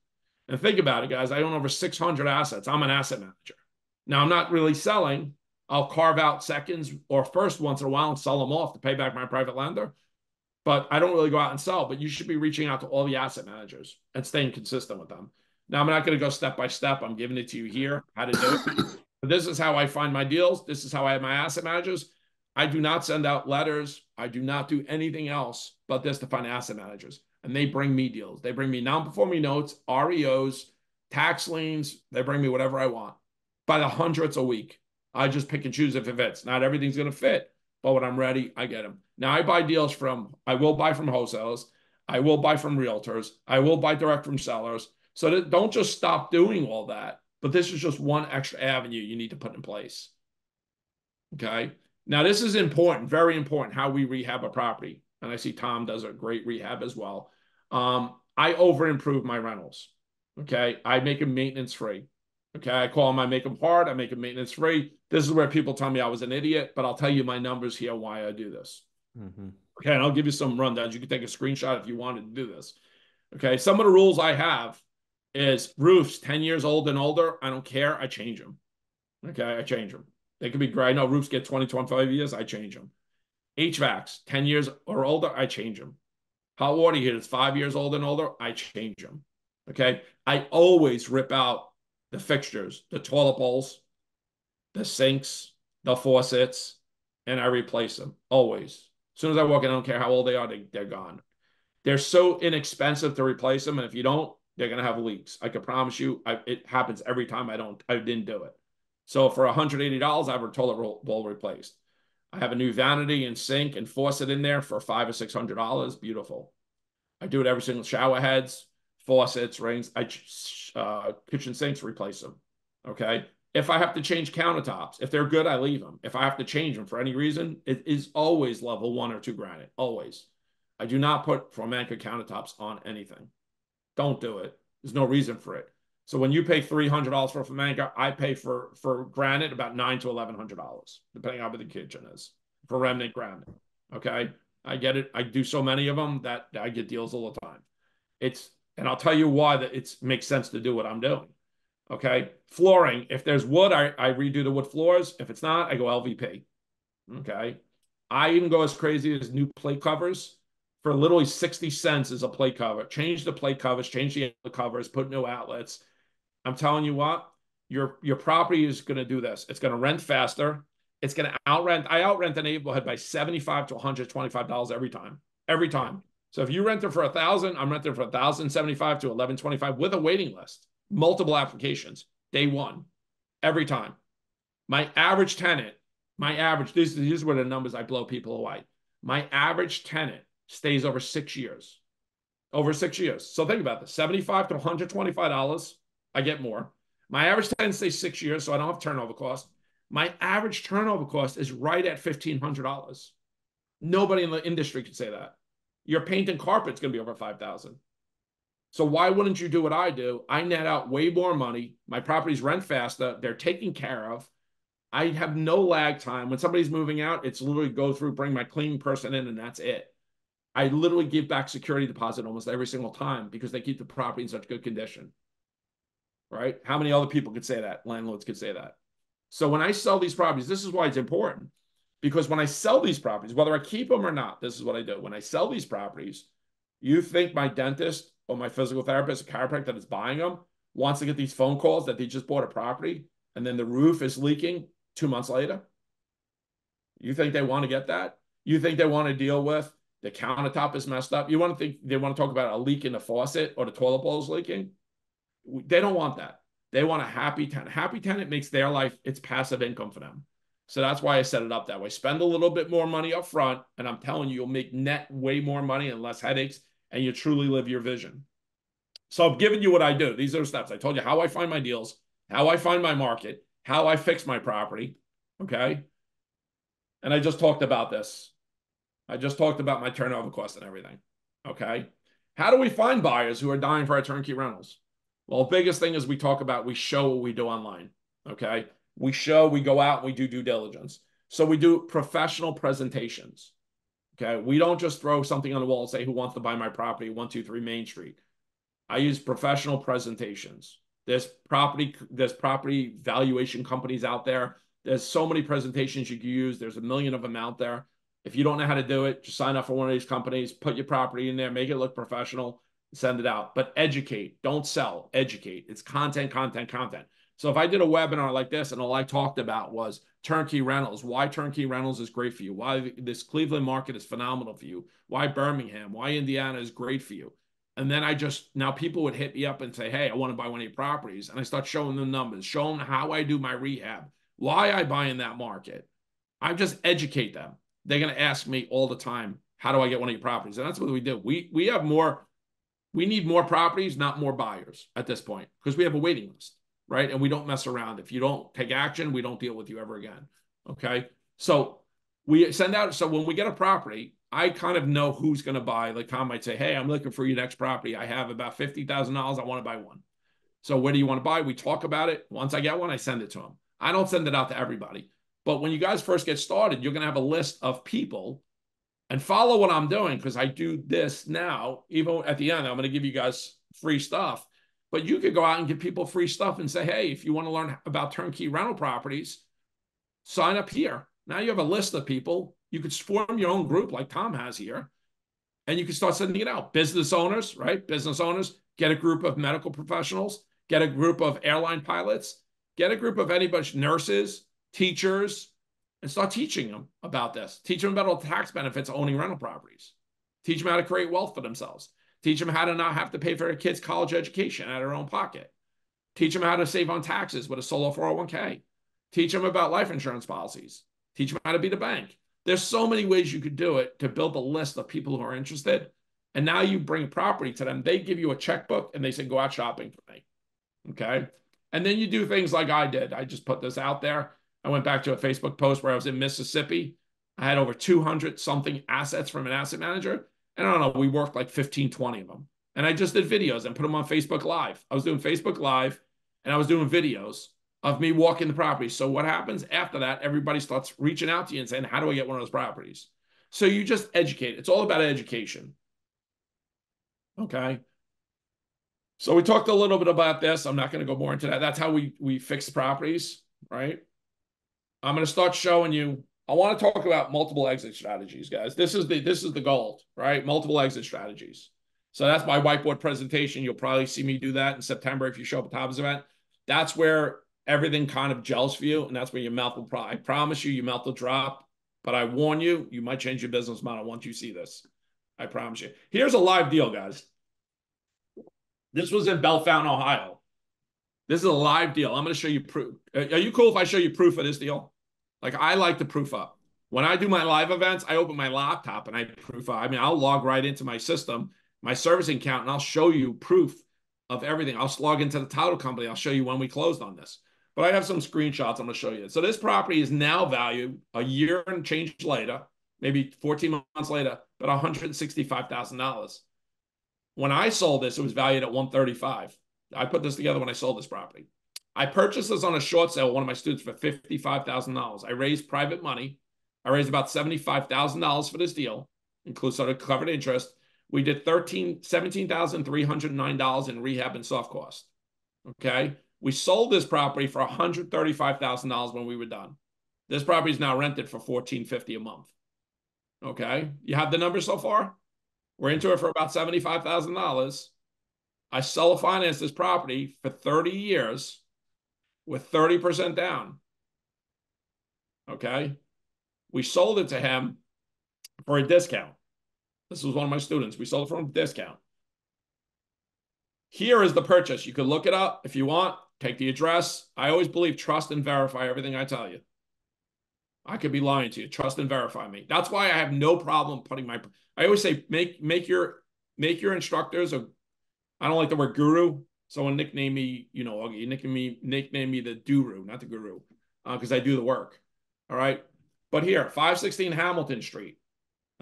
And think about it, guys. I own over 600 assets. I'm an asset manager. Now, I'm not really selling. I'll carve out seconds or first once in a while and sell them off to pay back my private lender. But I don't really go out and sell. But you should be reaching out to all the asset managers and staying consistent with them. Now, I'm not going to go step by step. I'm giving it to you here how to do it. but this is how I find my deals. This is how I have my asset managers. I do not send out letters. I do not do anything else but this to find asset managers. And they bring me deals. They bring me non performing notes, REOs, tax liens. They bring me whatever I want by the hundreds a week. I just pick and choose if it fits. Not everything's going to fit, but when I'm ready, I get them. Now I buy deals from, I will buy from wholesalers. I will buy from realtors. I will buy direct from sellers. So that, don't just stop doing all that. But this is just one extra avenue you need to put in place. Okay. Now, this is important, very important, how we rehab a property. And I see Tom does a great rehab as well. Um, I over improve my rentals. Okay. I make them maintenance free. Okay, I call them, I make them hard, I make them maintenance free. This is where people tell me I was an idiot, but I'll tell you my numbers here why I do this. Mm-hmm. Okay, and I'll give you some rundowns. You can take a screenshot if you wanted to do this. Okay, some of the rules I have is roofs 10 years old and older. I don't care. I change them. Okay, I change them. They could be gray. I know roofs get 20, 25 years. I change them. HVACs 10 years or older. I change them. Hot water heaters five years old and older. I change them. Okay, I always rip out the fixtures, the toilet bowls, the sinks, the faucets, and I replace them always. As soon as I walk in, I don't care how old they are, they, they're gone. They're so inexpensive to replace them. And if you don't, they're going to have leaks. I can promise you I, it happens every time I don't, I didn't do it. So for $180, I have a toilet bowl replaced. I have a new vanity and sink and faucet in there for five or six hundred dollars. Beautiful. I do it every single shower heads, faucets, rings. I uh, kitchen sinks, replace them. Okay. If I have to change countertops, if they're good, I leave them. If I have to change them for any reason, it is always level one or two granite. Always. I do not put Formica countertops on anything. Don't do it. There's no reason for it. So when you pay three hundred dollars for a Formica, I pay for for granite about nine to eleven hundred dollars, depending on big the kitchen is for remnant granite. Okay, I get it. I do so many of them that I get deals all the time. It's and I'll tell you why that it makes sense to do what I'm doing. Okay. Flooring. If there's wood, I, I redo the wood floors. If it's not, I go LVP. Okay. I even go as crazy as new plate covers for literally 60 cents as a plate cover. Change the plate covers, change the covers, put new outlets. I'm telling you what, your your property is going to do this. It's going to rent faster. It's going to outrent. I outrent the neighborhood by 75 to 125 dollars every time. Every time. So if you rent it for a thousand, I'm renting for a thousand seventy-five to eleven twenty-five with a waiting list, multiple applications, day one, every time. My average tenant, my average, these, these are where the numbers I blow people away. My average tenant stays over six years. Over six years. So think about this 75 to $125. I get more. My average tenant stays six years, so I don't have turnover cost. My average turnover cost is right at $1,500. Nobody in the industry could say that your paint and carpet's going to be over 5000 so why wouldn't you do what i do i net out way more money my properties rent faster they're taken care of i have no lag time when somebody's moving out it's literally go through bring my cleaning person in and that's it i literally give back security deposit almost every single time because they keep the property in such good condition right how many other people could say that landlords could say that so when i sell these properties this is why it's important because when I sell these properties, whether I keep them or not, this is what I do. When I sell these properties, you think my dentist or my physical therapist, a chiropractor that is buying them, wants to get these phone calls that they just bought a property and then the roof is leaking two months later? You think they want to get that? You think they want to deal with the countertop is messed up? You want to think they want to talk about a leak in the faucet or the toilet bowl is leaking? They don't want that. They want a happy tenant. Happy tenant makes their life, it's passive income for them. So that's why I set it up that way. Spend a little bit more money up front, and I'm telling you, you'll make net way more money and less headaches, and you truly live your vision. So I've given you what I do. These are steps. I told you how I find my deals, how I find my market, how I fix my property. Okay. And I just talked about this. I just talked about my turnover cost and everything. Okay. How do we find buyers who are dying for our turnkey rentals? Well, biggest thing is we talk about we show what we do online. Okay. We show, we go out, we do due diligence. So we do professional presentations. Okay. We don't just throw something on the wall and say, who wants to buy my property? 123 Main Street. I use professional presentations. There's property, there's property valuation companies out there. There's so many presentations you can use. There's a million of them out there. If you don't know how to do it, just sign up for one of these companies, put your property in there, make it look professional, send it out. But educate, don't sell, educate. It's content, content, content. So if I did a webinar like this and all I talked about was turnkey rentals, why turnkey rentals is great for you, why this Cleveland market is phenomenal for you, why Birmingham, why Indiana is great for you. And then I just now people would hit me up and say, Hey, I want to buy one of your properties. And I start showing them numbers, showing how I do my rehab, why I buy in that market. I just educate them. They're going to ask me all the time, How do I get one of your properties? And that's what we do. We we have more, we need more properties, not more buyers at this point, because we have a waiting list right? And we don't mess around. If you don't take action, we don't deal with you ever again. Okay. So we send out. So when we get a property, I kind of know who's going to buy. Like Tom might say, Hey, I'm looking for your next property. I have about $50,000. I want to buy one. So where do you want to buy? We talk about it. Once I get one, I send it to them. I don't send it out to everybody. But when you guys first get started, you're going to have a list of people and follow what I'm doing because I do this now. Even at the end, I'm going to give you guys free stuff but you could go out and give people free stuff and say, hey, if you want to learn about turnkey rental properties, sign up here. Now you have a list of people. You could form your own group like Tom has here, and you can start sending it out. Business owners, right? Business owners, get a group of medical professionals, get a group of airline pilots, get a group of anybody, nurses, teachers, and start teaching them about this. Teach them about all the tax benefits owning rental properties. Teach them how to create wealth for themselves. Teach them how to not have to pay for their kids' college education out of their own pocket. Teach them how to save on taxes with a solo 401k. Teach them about life insurance policies. Teach them how to beat the bank. There's so many ways you could do it to build a list of people who are interested. And now you bring property to them. They give you a checkbook and they say, go out shopping for me. Okay. And then you do things like I did. I just put this out there. I went back to a Facebook post where I was in Mississippi. I had over 200 something assets from an asset manager. And I don't know, we worked like 15, 20 of them. And I just did videos and put them on Facebook Live. I was doing Facebook Live and I was doing videos of me walking the property. So what happens after that? Everybody starts reaching out to you and saying, How do I get one of those properties? So you just educate. It's all about education. Okay. So we talked a little bit about this. I'm not going to go more into that. That's how we we fix properties, right? I'm going to start showing you I want to talk about multiple exit strategies, guys. This is the this is the gold, right? Multiple exit strategies. So that's my whiteboard presentation. You'll probably see me do that in September if you show up at Tom's event. That's where everything kind of gels for you, and that's where your mouth will. Pro- I promise you, your mouth will drop. But I warn you, you might change your business model once you see this. I promise you. Here's a live deal, guys. This was in Bellefontaine, Ohio. This is a live deal. I'm going to show you proof. Are you cool if I show you proof of this deal? Like I like to proof up. When I do my live events, I open my laptop and I proof up. I mean, I'll log right into my system, my servicing account, and I'll show you proof of everything. I'll log into the title company. I'll show you when we closed on this. But I have some screenshots I'm going to show you. So this property is now valued a year and change later, maybe 14 months later, but $165,000. When I sold this, it was valued at 135. I put this together when I sold this property. I purchased this on a short sale, one of my students, for $55,000. I raised private money. I raised about $75,000 for this deal, includes sort of covered interest. We did $13, $17,309 in rehab and soft cost. Okay. We sold this property for $135,000 when we were done. This property is now rented for 1450 a month. Okay. You have the numbers so far? We're into it for about $75,000. I sell finance this property for 30 years with 30% down. Okay. We sold it to him for a discount. This was one of my students. We sold it for a discount. Here is the purchase. You can look it up if you want. Take the address. I always believe trust and verify everything I tell you. I could be lying to you. Trust and verify me. That's why I have no problem putting my. I always say make make your make your instructors. A, I don't like the word guru. Someone nickname me, you know, you nickname me nickname me the guru, not the guru, because uh, I do the work. All right, but here, five sixteen Hamilton Street.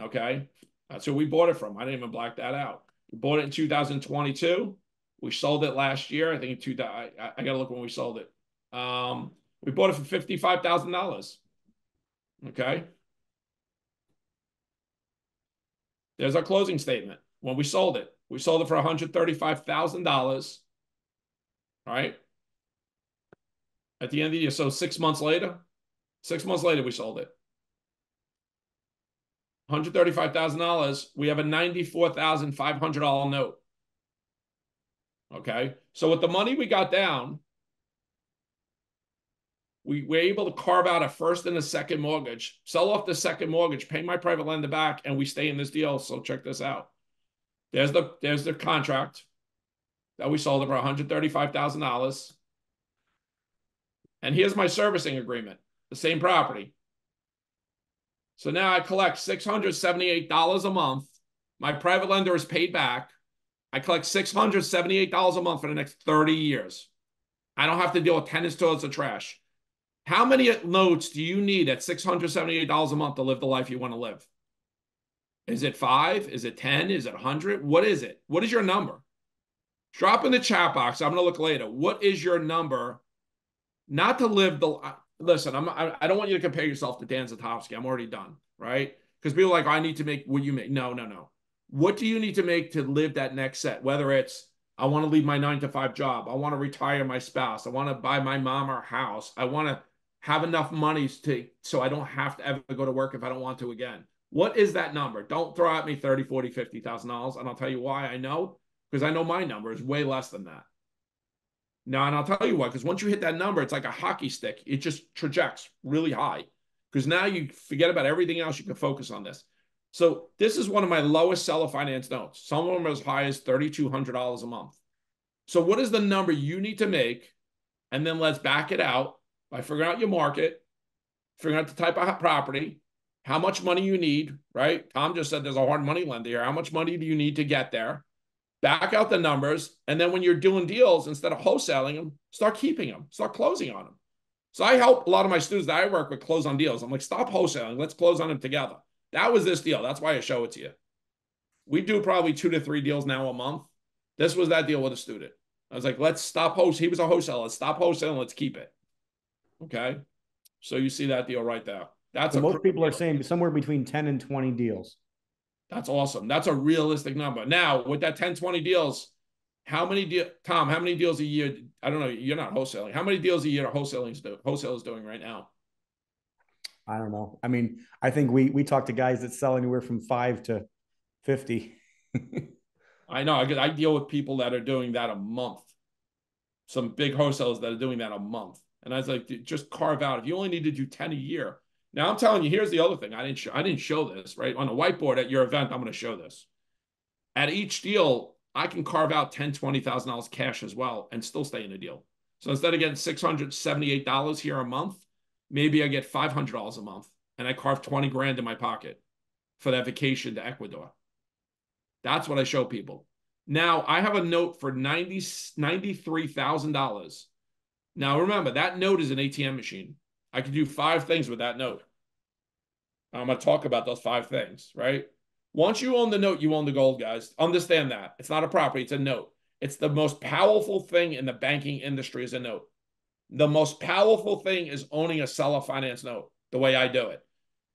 Okay, that's who we bought it from. I didn't even black that out. We bought it in 2022. We sold it last year. I think two. I, I got to look when we sold it. Um, we bought it for fifty five thousand dollars. Okay. There's our closing statement when we sold it. We sold it for $135,000. Right. At the end of the year. So six months later, six months later, we sold it. $135,000. We have a $94,500 note. Okay. So with the money we got down, we were able to carve out a first and a second mortgage, sell off the second mortgage, pay my private lender back, and we stay in this deal. So check this out. There's the there's the contract that we sold it for $135,000. And here's my servicing agreement, the same property. So now I collect $678 a month. My private lender is paid back. I collect $678 a month for the next 30 years. I don't have to deal with tenants, toilets, or trash. How many notes do you need at $678 a month to live the life you want to live? Is it five? Is it 10? Is it 100? What is it? What is your number? Drop in the chat box. I'm going to look later. What is your number? Not to live the. Listen, I'm, I don't want you to compare yourself to Dan Zitofsky. I'm already done, right? Because people like, I need to make what you make. No, no, no. What do you need to make to live that next set? Whether it's I want to leave my nine to five job. I want to retire my spouse. I want to buy my mom a house. I want to have enough money to so I don't have to ever go to work if I don't want to again. What is that number? Don't throw at me 30, 40, 50,000 dollars. And I'll tell you why I know, because I know my number is way less than that. Now, and I'll tell you what, because once you hit that number, it's like a hockey stick. It just trajects really high. Because now you forget about everything else, you can focus on this. So this is one of my lowest seller finance notes. Some of them are as high as $3,200 a month. So what is the number you need to make? And then let's back it out by figuring out your market, figuring out the type of property, how much money you need, right? Tom just said there's a hard money lender here. How much money do you need to get there? Back out the numbers. And then when you're doing deals, instead of wholesaling them, start keeping them, start closing on them. So I help a lot of my students that I work with close on deals. I'm like, stop wholesaling. Let's close on them together. That was this deal. That's why I show it to you. We do probably two to three deals now a month. This was that deal with a student. I was like, let's stop host. He was a wholesaler. Let's stop wholesaling. Let's keep it. Okay. So you see that deal right there. That's so most people are saying somewhere between 10 and 20 deals. That's awesome. That's a realistic number. Now, with that 10, 20 deals, how many deal Tom, how many deals a year? I don't know. You're not wholesaling. How many deals a year are wholesaling do, wholesalers doing right now? I don't know. I mean, I think we we talk to guys that sell anywhere from five to 50. I know. I, I deal with people that are doing that a month. Some big wholesalers that are doing that a month. And I was like, just carve out. If you only need to do 10 a year. Now I'm telling you, here's the other thing. I didn't show, I didn't show this, right? On a whiteboard at your event, I'm going to show this. At each deal, I can carve out 10, $20,000 cash as well and still stay in the deal. So instead of getting $678 here a month, maybe I get $500 a month and I carve 20 grand in my pocket for that vacation to Ecuador. That's what I show people. Now I have a note for 90, $93,000 now remember, that note is an ATM machine. I can do five things with that note. I'm going to talk about those five things, right? Once you own the note, you own the gold, guys. Understand that. It's not a property, it's a note. It's the most powerful thing in the banking industry is a note. The most powerful thing is owning a seller finance note, the way I do it.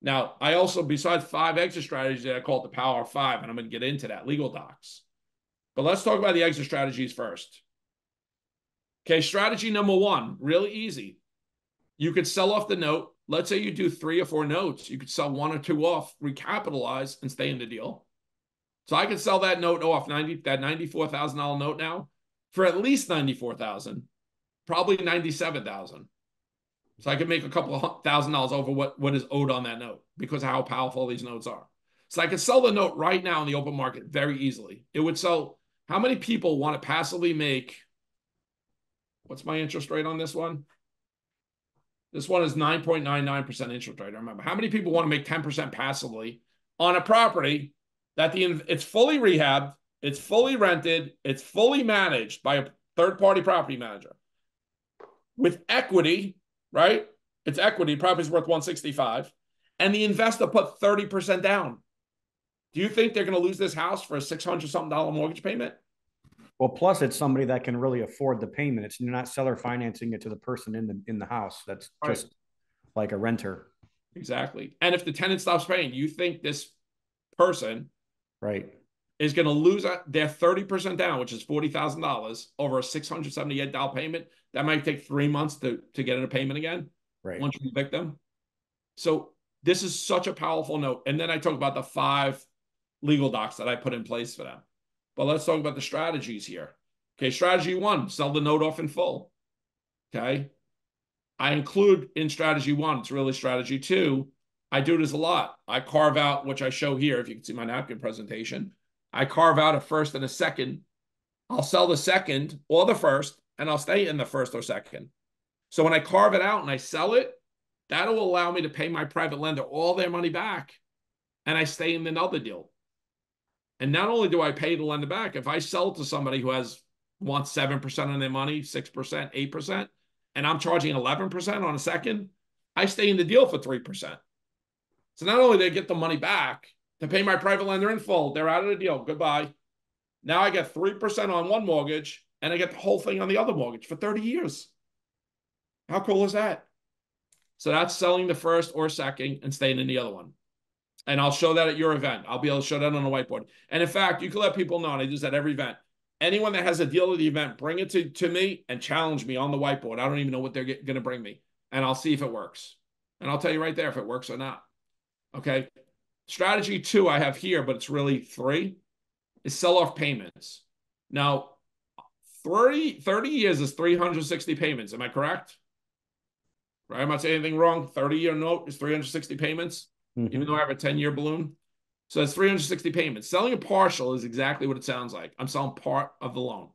Now, I also, besides five exit strategies, I call it the power of five, and I'm going to get into that legal docs. But let's talk about the exit strategies first. Okay, strategy number one, really easy. You could sell off the note. Let's say you do three or four notes. You could sell one or two off, recapitalize, and stay in the deal. So I could sell that note off 90 that $94,000 note now for at least 94,000, probably 97,000. So I could make a couple of thousand dollars over what, what is owed on that note because how powerful these notes are. So I could sell the note right now in the open market very easily. It would sell. How many people want to passively make What's my interest rate on this one? This one is 9.99% interest rate. Remember, how many people want to make 10% passively on a property that the it's fully rehabbed, it's fully rented, it's fully managed by a third-party property manager with equity, right? It's equity, property's worth 165, and the investor put 30% down. Do you think they're going to lose this house for a 600 something dollar mortgage payment? Well, plus it's somebody that can really afford the payment. It's you're not seller financing it to the person in the in the house. That's Right. just like a renter, Exactly. And if the tenant stops paying, you think this person right? is going to lose their 30% down, which is $40,000 over a $678 payment. That might take three months to, to get in a payment again Right. once you evict them. So this is such a powerful note. And then I talk about the five legal docs that I put in place for them. But let's talk about the strategies here. Okay, strategy one, sell the note off in full. Okay. I include in strategy one, it's really strategy two. I do this a lot. I carve out, which I show here, if you can see my napkin presentation. I carve out a first and a second. I'll sell the second or the first, and I'll stay in the first or second. So when I carve it out and I sell it, that'll allow me to pay my private lender all their money back, and I stay in another deal. And not only do I pay the lender back, if I sell it to somebody who has wants seven percent on their money, six percent, eight percent, and I'm charging eleven percent on a second, I stay in the deal for three percent. So not only do they get the money back to pay my private lender in full, they're out of the deal. Goodbye. Now I get three percent on one mortgage, and I get the whole thing on the other mortgage for thirty years. How cool is that? So that's selling the first or second and staying in the other one. And I'll show that at your event. I'll be able to show that on a whiteboard. And in fact, you can let people know, and I do this at every event. Anyone that has a deal at the event, bring it to, to me and challenge me on the whiteboard. I don't even know what they're going to bring me. And I'll see if it works. And I'll tell you right there if it works or not. Okay. Strategy two I have here, but it's really three, is sell off payments. Now, 30, 30 years is 360 payments. Am I correct? Right? I'm not saying anything wrong. 30 year note is 360 payments Mhm. even though I have a 10 year balloon. So it's 360 payments. Selling a partial is exactly what it sounds like. I'm selling part of the loan.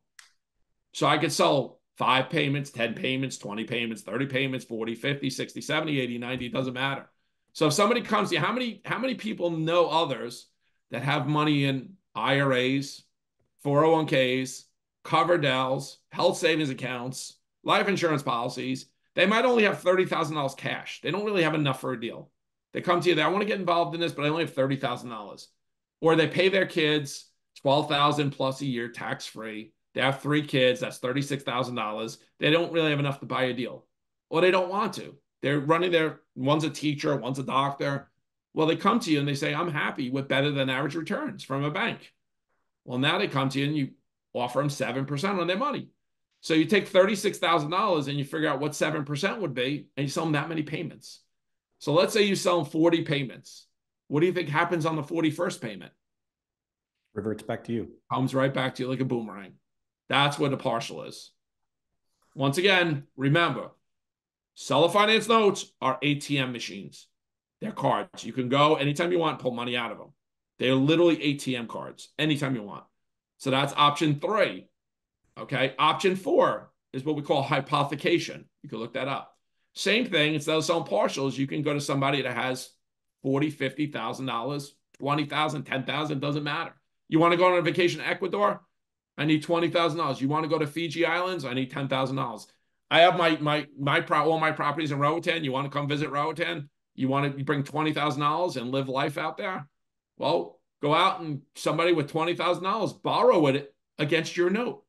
So I could sell five payments, 10 payments, 20 payments, 30 payments, 40, 50, 60, 70, 80, 90, it doesn't matter. So if somebody comes to you, how many, how many people know others that have money in IRAs, 401ks, Coverdell's, health savings accounts, life insurance policies? They might only have $30,000 cash. They don't really have enough for a deal. They come to you, they I want to get involved in this, but I only have $30,000. Or they pay their kids 12,000 plus a year tax free. They have three kids, that's $36,000. They don't really have enough to buy a deal. Or they don't want to. They're running their one's a teacher, one's a doctor. Well, they come to you and they say, I'm happy with better than average returns from a bank. Well, now they come to you and you offer them 7% on their money. So you take $36,000 and you figure out what 7% would be, and you sell them that many payments. So let's say you sell them 40 payments. What do you think happens on the 41st payment? Reverts back to you. Comes right back to you like a boomerang. That's what a partial is. Once again, remember, seller finance notes are ATM machines. They're cards. You can go anytime you want, pull money out of them. They're literally ATM cards anytime you want. So that's option three. Okay. Option four is what we call hypothecation. You can look that up. Same thing. Instead of selling partials, you can go to somebody that has forty, fifty thousand dollars, twenty thousand, ten thousand, doesn't matter. You want to go on a vacation to Ecuador? I need twenty thousand dollars. You want to go to Fiji Islands? I need ten thousand dollars. I have my my my pro all my properties in Roatan. You want to come visit Roatan? You want to bring twenty thousand dollars and live life out there? Well, go out and somebody with twenty thousand dollars borrow it against your note.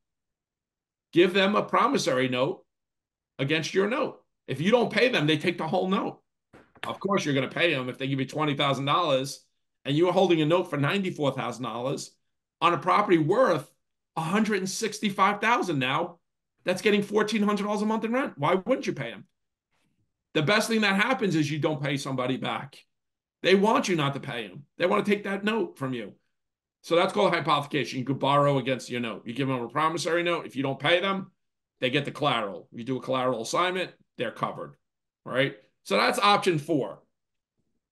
Give them a promissory note against your note. If you don't pay them, they take the whole note. Of course, you're going to pay them if they give you twenty thousand dollars, and you're holding a note for ninety four thousand dollars on a property worth one hundred and sixty five thousand now. That's getting fourteen hundred dollars a month in rent. Why wouldn't you pay them? The best thing that happens is you don't pay somebody back. They want you not to pay them. They want to take that note from you. So that's called hypothecation. You could borrow against your note. You give them a promissory note. If you don't pay them, they get the collateral. You do a collateral assignment, they're covered. Right. So that's option four.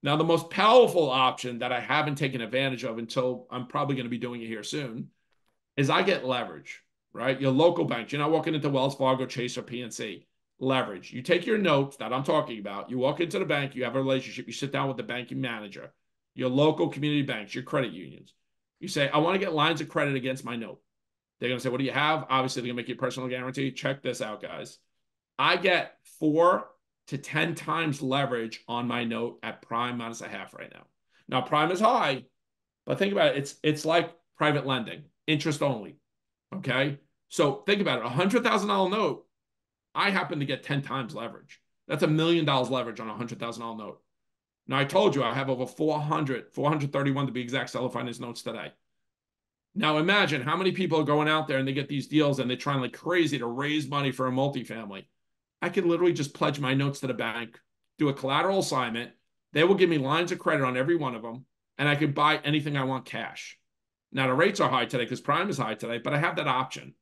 Now, the most powerful option that I haven't taken advantage of until I'm probably going to be doing it here soon is I get leverage, right? Your local bank. You're not walking into Wells Fargo, Chase, or PNC. leverage. You take your notes that I'm talking about, you walk into the bank, you have a relationship, you sit down with the banking manager, your local community banks, your credit unions. You say, I want to get lines of credit against my note. They're going to say, What do you have? Obviously, they're going to make you a personal guarantee. Check this out, guys. I get four to 10 times leverage on my note at prime minus a half right now. Now, prime is high, but think about it. It's, it's like private lending, interest only. Okay. So think about it a $100,000 note. I happen to get 10 times leverage. That's a million dollars leverage on a $100,000 note. Now, I told you I have over 400, 431 to be exact, seller finance notes today. Now, imagine how many people are going out there and they get these deals and they're trying like crazy to raise money for a multifamily. I could literally just pledge my notes to the bank, do a collateral assignment. They will give me lines of credit on every one of them, and I can buy anything I want cash. Now, the rates are high today because prime is high today, but I have that option.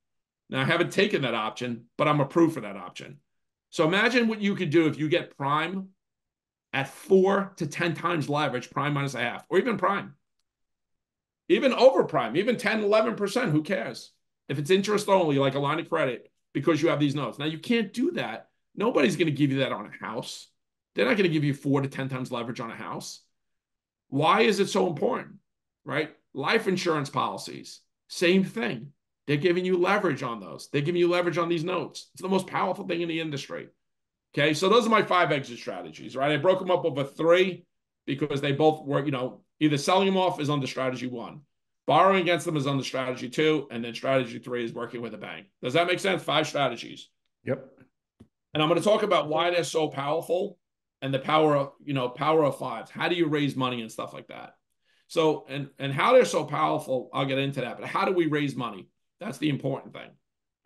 Now, I haven't taken that option, but I'm approved for that option. So imagine what you could do if you get prime at four to 10 times leverage, prime minus a half, or even prime, even over prime, even 10, 11%, who cares? If it's interest only, like a line of credit, because you have these notes. Now, you can't do that. Nobody's going to give you that on a house. They're not going to give you four to 10 times leverage on a house. Why is it so important? Right? Life insurance policies, same thing. They're giving you leverage on those. They're giving you leverage on these notes. It's the most powerful thing in the industry. Okay, so those are my five exit strategies, right? I broke them up over three because they both were, you know, either selling them off is under strategy one, borrowing against them is under strategy two, and then strategy three is working with a bank. Does that make sense? Five strategies. Yep. And I'm going to talk about why they're so powerful and the power of, you know, power of fives. How do you raise money and stuff like that? So, and and how they're so powerful, I'll get into that. But how do we raise money? That's the important thing.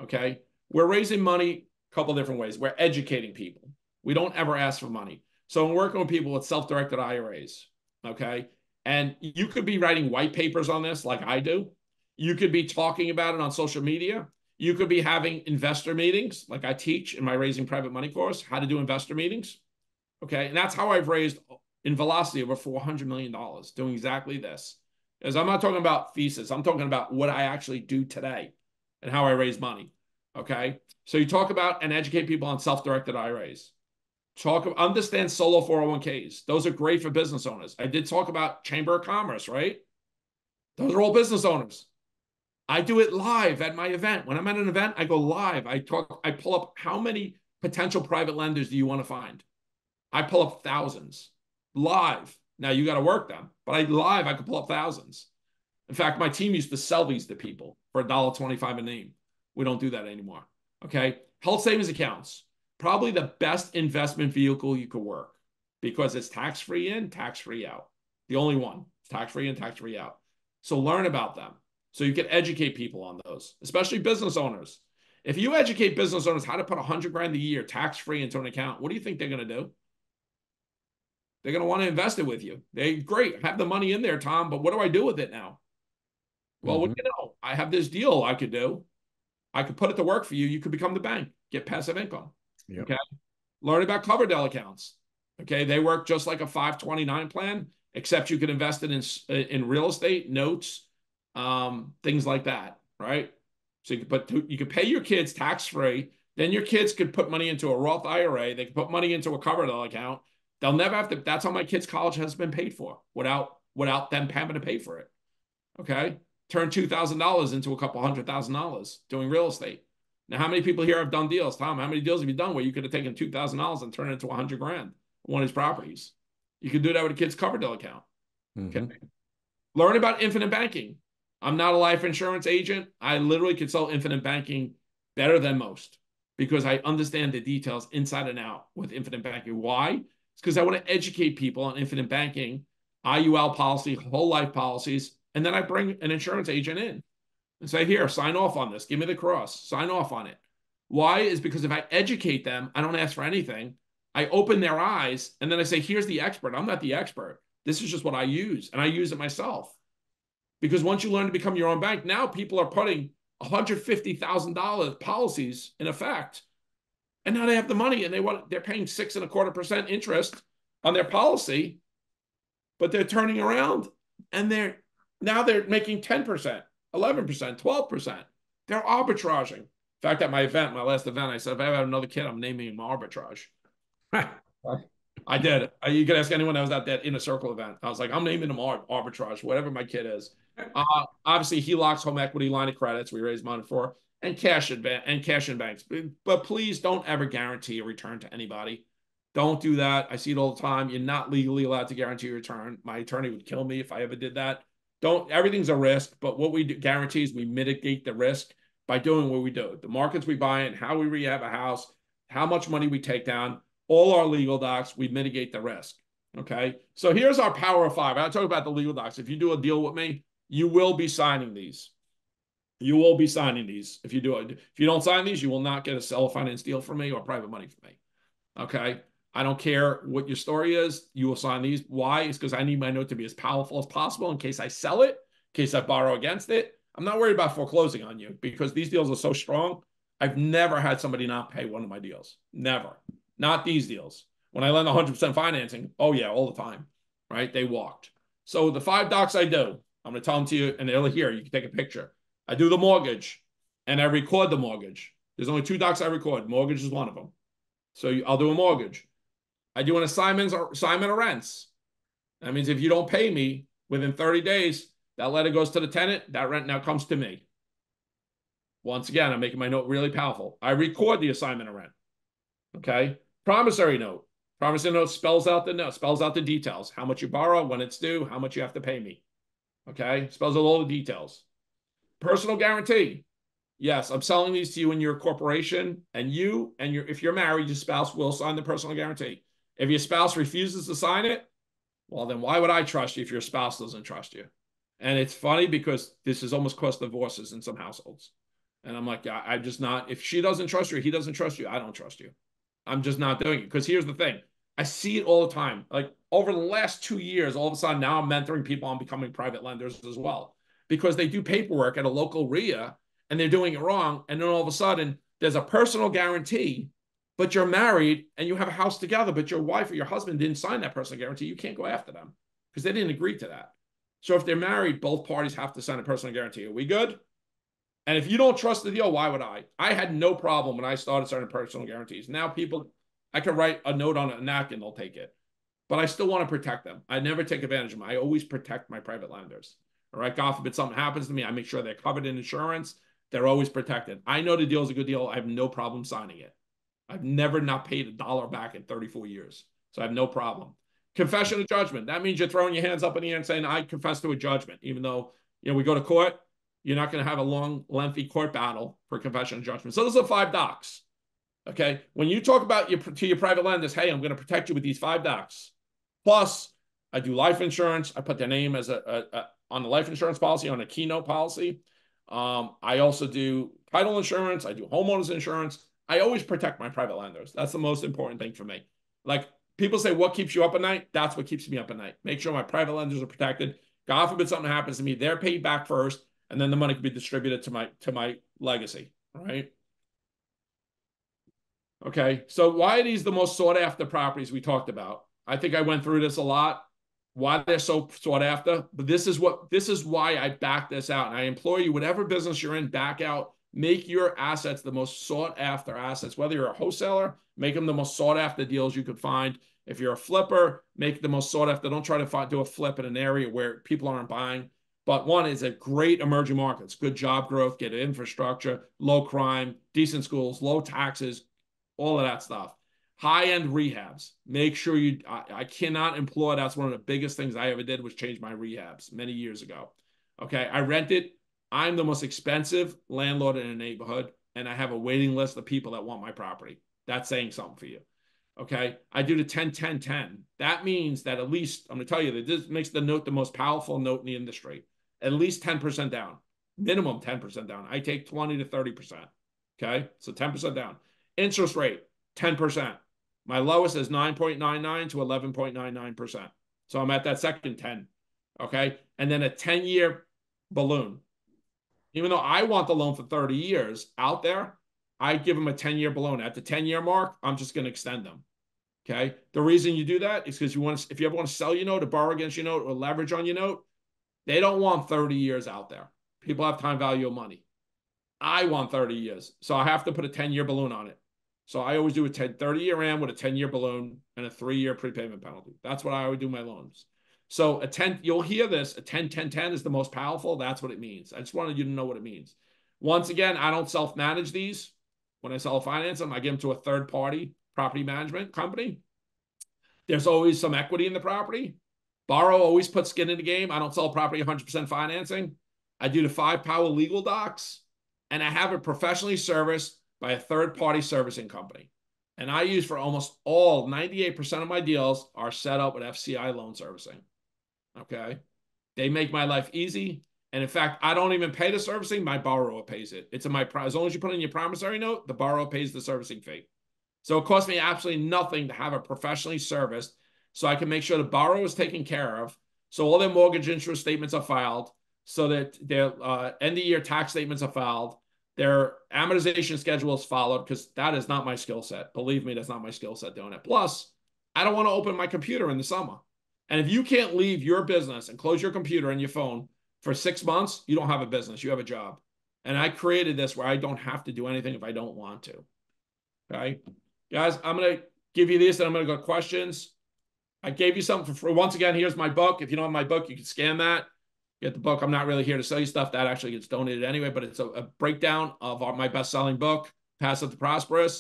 Okay. We're raising money a couple different ways. We're educating people. We don't ever ask for money. So I'm working with people with self-directed IRAs. Okay. And you could be writing white papers on this like I do. You could be talking about it on social media. You could be having investor meetings like I teach in my Raising Private Money course, how to do investor meetings. Okay. And that's how I've raised in velocity over $400 million doing exactly this. Because I'm not talking about thesis, I'm talking about what I actually do today and how I raise money. Okay. So you talk about and educate people on self directed IRAs. Talk, understand solo 401ks. Those are great for business owners. I did talk about Chamber of Commerce, right? Those are all business owners. I do it live at my event. When I'm at an event, I go live. I talk, I pull up how many potential private lenders do you want to find? I pull up thousands live. Now you got to work them, but I live, I could pull up thousands. In fact, my team used to sell these to people for a dollar twenty-five a name. We don't do that anymore. Okay. Health savings accounts, probably the best investment vehicle you could work because it's tax free in, tax free out. The only one, tax free in, tax free out. So learn about them so you can educate people on those, especially business owners. If you educate business owners how to put a hundred grand a year tax free into an account, what do you think they're going to do? They're going to want to invest it with you. They great have the money in there, Tom. But what do I do with it now? Well, mm-hmm. what do you know? I have this deal I could do. I could put it to work for you. You could become the bank, get passive income. Yep. Okay. Learn about Coverdell accounts. Okay. They work just like a 529 plan, except you can invest it in, in real estate, notes, um, things like that. Right. So you could put, you could pay your kids tax free. Then your kids could put money into a Roth IRA. They could put money into a Coverdell account. They'll never have to. That's how my kids' college has been paid for without without them having to pay for it. Okay turn two thousand dollars into a couple hundred thousand dollars doing real estate. Now, how many people here have done deals? Tom, how many deals have you done where you could have taken two thousand dollars and turned it into a hundred grand one of these properties? You could do that with a kid's Coverdell account. Mm-hmm. Okay. Learn about infinite banking. I'm not a life insurance agent. I literally could sell infinite banking better than most because I understand the details inside and out with infinite banking. Why? It's because I want to educate people on infinite banking, IUL policy, whole life policies, and then I bring an insurance agent in and say, here, sign off on this. Give me the cross. Sign off on it. Why? Is because if I educate them, I don't ask for anything. I open their eyes and then I say, here's the expert. I'm not the expert. This is just what I use. And I use it myself. Because once you learn to become your own bank, now people are putting $150,000 policies in effect. And now they have the money and they want they're paying six and a quarter percent interest on their policy, but they're turning around and they're now they're making 10%, 11%, 12%. They're arbitraging. In fact, at my event, my last event, I said, if I have another kid, I'm naming him Arbitrage. I did. You can ask anyone that was at that inner circle event. I was like, I'm naming him Arbitrage, whatever my kid is. Uh, obviously, HELOCs home equity line of credits we raise money for, and cash advance and cash in banks. But please don't ever guarantee a return to anybody. Don't do that. I see it all the time. You're not legally allowed to guarantee a return. My attorney would kill me if I ever did that. Don't. Everything's a risk, but what we do, guarantee is we mitigate the risk by doing what we do. The markets we buy in, how we rehab a house, how much money we take down, all our legal docs, we mitigate the risk. Okay. So here's our power of five. I'll talk about the legal docs. If you do a deal with me, you will be signing these. You will be signing these. If you do it, if you don't sign these, you will not get a seller finance deal from me or private money from me. Okay. I don't care what your story is. You will sign these. Why? It's because I need my note to be as powerful as possible in case I sell it, in case I borrow against it. I'm not worried about foreclosing on you because these deals are so strong. I've never had somebody not pay one of my deals. Never. Not these deals. When I lend 100% financing, oh yeah, all the time, right? They walked. So the five docs I do, I'm going to tell them to you and they'll hear. You can take a picture. I do the mortgage and I record the mortgage. There's only two docs I record. Mortgage is one of them. So I'll do a mortgage. I do an assignment or assignment of rents. That means if you don't pay me within 30 days, that letter goes to the tenant. That rent now comes to me. Once again, I'm making my note really powerful. I record the assignment of rent. Okay. Promissory note. Promissory note spells out the note, spells out the details. How much you borrow, when it's due, how much you have to pay me. Okay. Spells out all the details. Personal guarantee. Yes, I'm selling these to you in your corporation, and you and your if you're married, your spouse will sign the personal guarantee. If your spouse refuses to sign it, well, then why would I trust you if your spouse doesn't trust you? And it's funny because this has almost caused divorces in some households. And I'm like, I, I'm just not, if she doesn't trust you, he doesn't trust you, I don't trust you. I'm just not doing it. Because here's the thing I see it all the time. Like over the last two years, all of a sudden now I'm mentoring people on becoming private lenders as well because they do paperwork at a local REIA and they're doing it wrong. And then all of a sudden there's a personal guarantee but you're married and you have a house together, but your wife or your husband didn't sign that personal guarantee, you can't go after them because they didn't agree to that. So if they're married, both parties have to sign a personal guarantee. Are we good? And if you don't trust the deal, why would I? I had no problem when I started signing personal guarantees. Now people, I can write a note on a napkin, they'll take it. But I still want to protect them. I never take advantage of them. I always protect my private lenders. All right. God forbid something happens to me, I make sure they're covered in insurance. They're always protected. I know the deal is a good deal. I have no problem signing it. I've never not paid a dollar back in 34 years. So I have no problem. Confession of judgment. That means you're throwing your hands up in the air and saying, I confess to a judgment. Even though, you know, we go to court, you're not going to have a long, lengthy court battle for confession of judgment. So those are five docs. Okay. When you talk about your to your private lenders, hey, I'm going to protect you with these five docs. Plus, I do life insurance. I put their name as a, a, a on the life insurance policy, on a keynote policy. Um, I also do title insurance. I do homeowners insurance. I always protect my private lenders. That's the most important thing for me. Like people say, what keeps you up at night? That's what keeps me up at night. Make sure my private lenders are protected. God forbid something happens to me, they're paid back first, and then the money can be distributed to my to my legacy. Right. Okay. So why are these the most sought after properties we talked about? I think I went through this a lot. Why they're so sought after, but this is what this is why I back this out. And I implore you, whatever business you're in, back out make your assets the most sought after assets. Whether you're a wholesaler, make them the most sought after deals you could find. If you're a flipper, make the most sought after. Don't try to find, do a flip in an area where people aren't buying. But one is a great emerging markets, good job growth, get infrastructure, low crime, decent schools, low taxes, all of that stuff. High end rehabs. Make sure you. I, I cannot employ. That's one of the biggest things I ever did was change my rehabs many years ago. Okay, I rented I'm the most expensive landlord in a neighborhood, and I have a waiting list of people that want my property. That's saying something for you. Okay. I do the 10 10 10. That means that at least, I'm going to tell you that this makes the note the most powerful note in the industry. At least 10% down, minimum 10% down. I take 20 to 30%. Okay. So 10% down. Interest rate, 10%. My lowest is 9.99 to 11.99%. So I'm at that second 10. Okay. And then a 10 year balloon even though I want the loan for 30 years out there, I give them a 10 year balloon. At the 10 year mark, I'm just going to extend them. Okay. The reason you do that is because you want to, if you ever want to sell your note or borrow against your note or leverage on your note, they don't want 30 years out there. People have time value of money. I want 30 years. So I have to put a 10 year balloon on it. So I always do a 10, 30 year RAM with a 10 year balloon and a three year prepayment penalty. That's what I always do my loans. So a 10, you'll hear this, a 10, 10, 10 is the most powerful. That's what it means. I just wanted you to know what it means. Once again, I don't self manage these. When I sell finance them, I give them to a third party property management company. There's always some equity in the property. Borrow always puts skin in the game. I don't sell property 100% financing. I do the five power legal docs and I have it professionally serviced by a third party servicing company. And I use for almost all 98% of my deals are set up with FCI loan servicing. Okay. They make my life easy. And in fact, I don't even pay the servicing. My borrower pays it. It's in my as long as you put in your promissory note, the borrower pays the servicing fee. So it costs me absolutely nothing to have it professionally serviced, so I can make sure the borrower is taken care of. So all their mortgage interest statements are filed, so that their uh, end of year tax statements are filed, their amortization schedule is followed because that is not my skill set. Believe me, that's not my skill set doing it. Plus, I don't want to open my computer in the summer. And if you can't leave your business and close your computer and your phone for six months, you don't have a business, you have a job. And I created this where I don't have to do anything if I don't want to. Okay. Guys, I'm going to give you this and I'm going to go questions. I gave you something for free. Once again, here's my book. If you don't have my book, you can scan that. Get the book. I'm not really here to sell you stuff. That actually gets donated anyway, but it's a, a breakdown of our, my best selling book, Passion to Prosperity.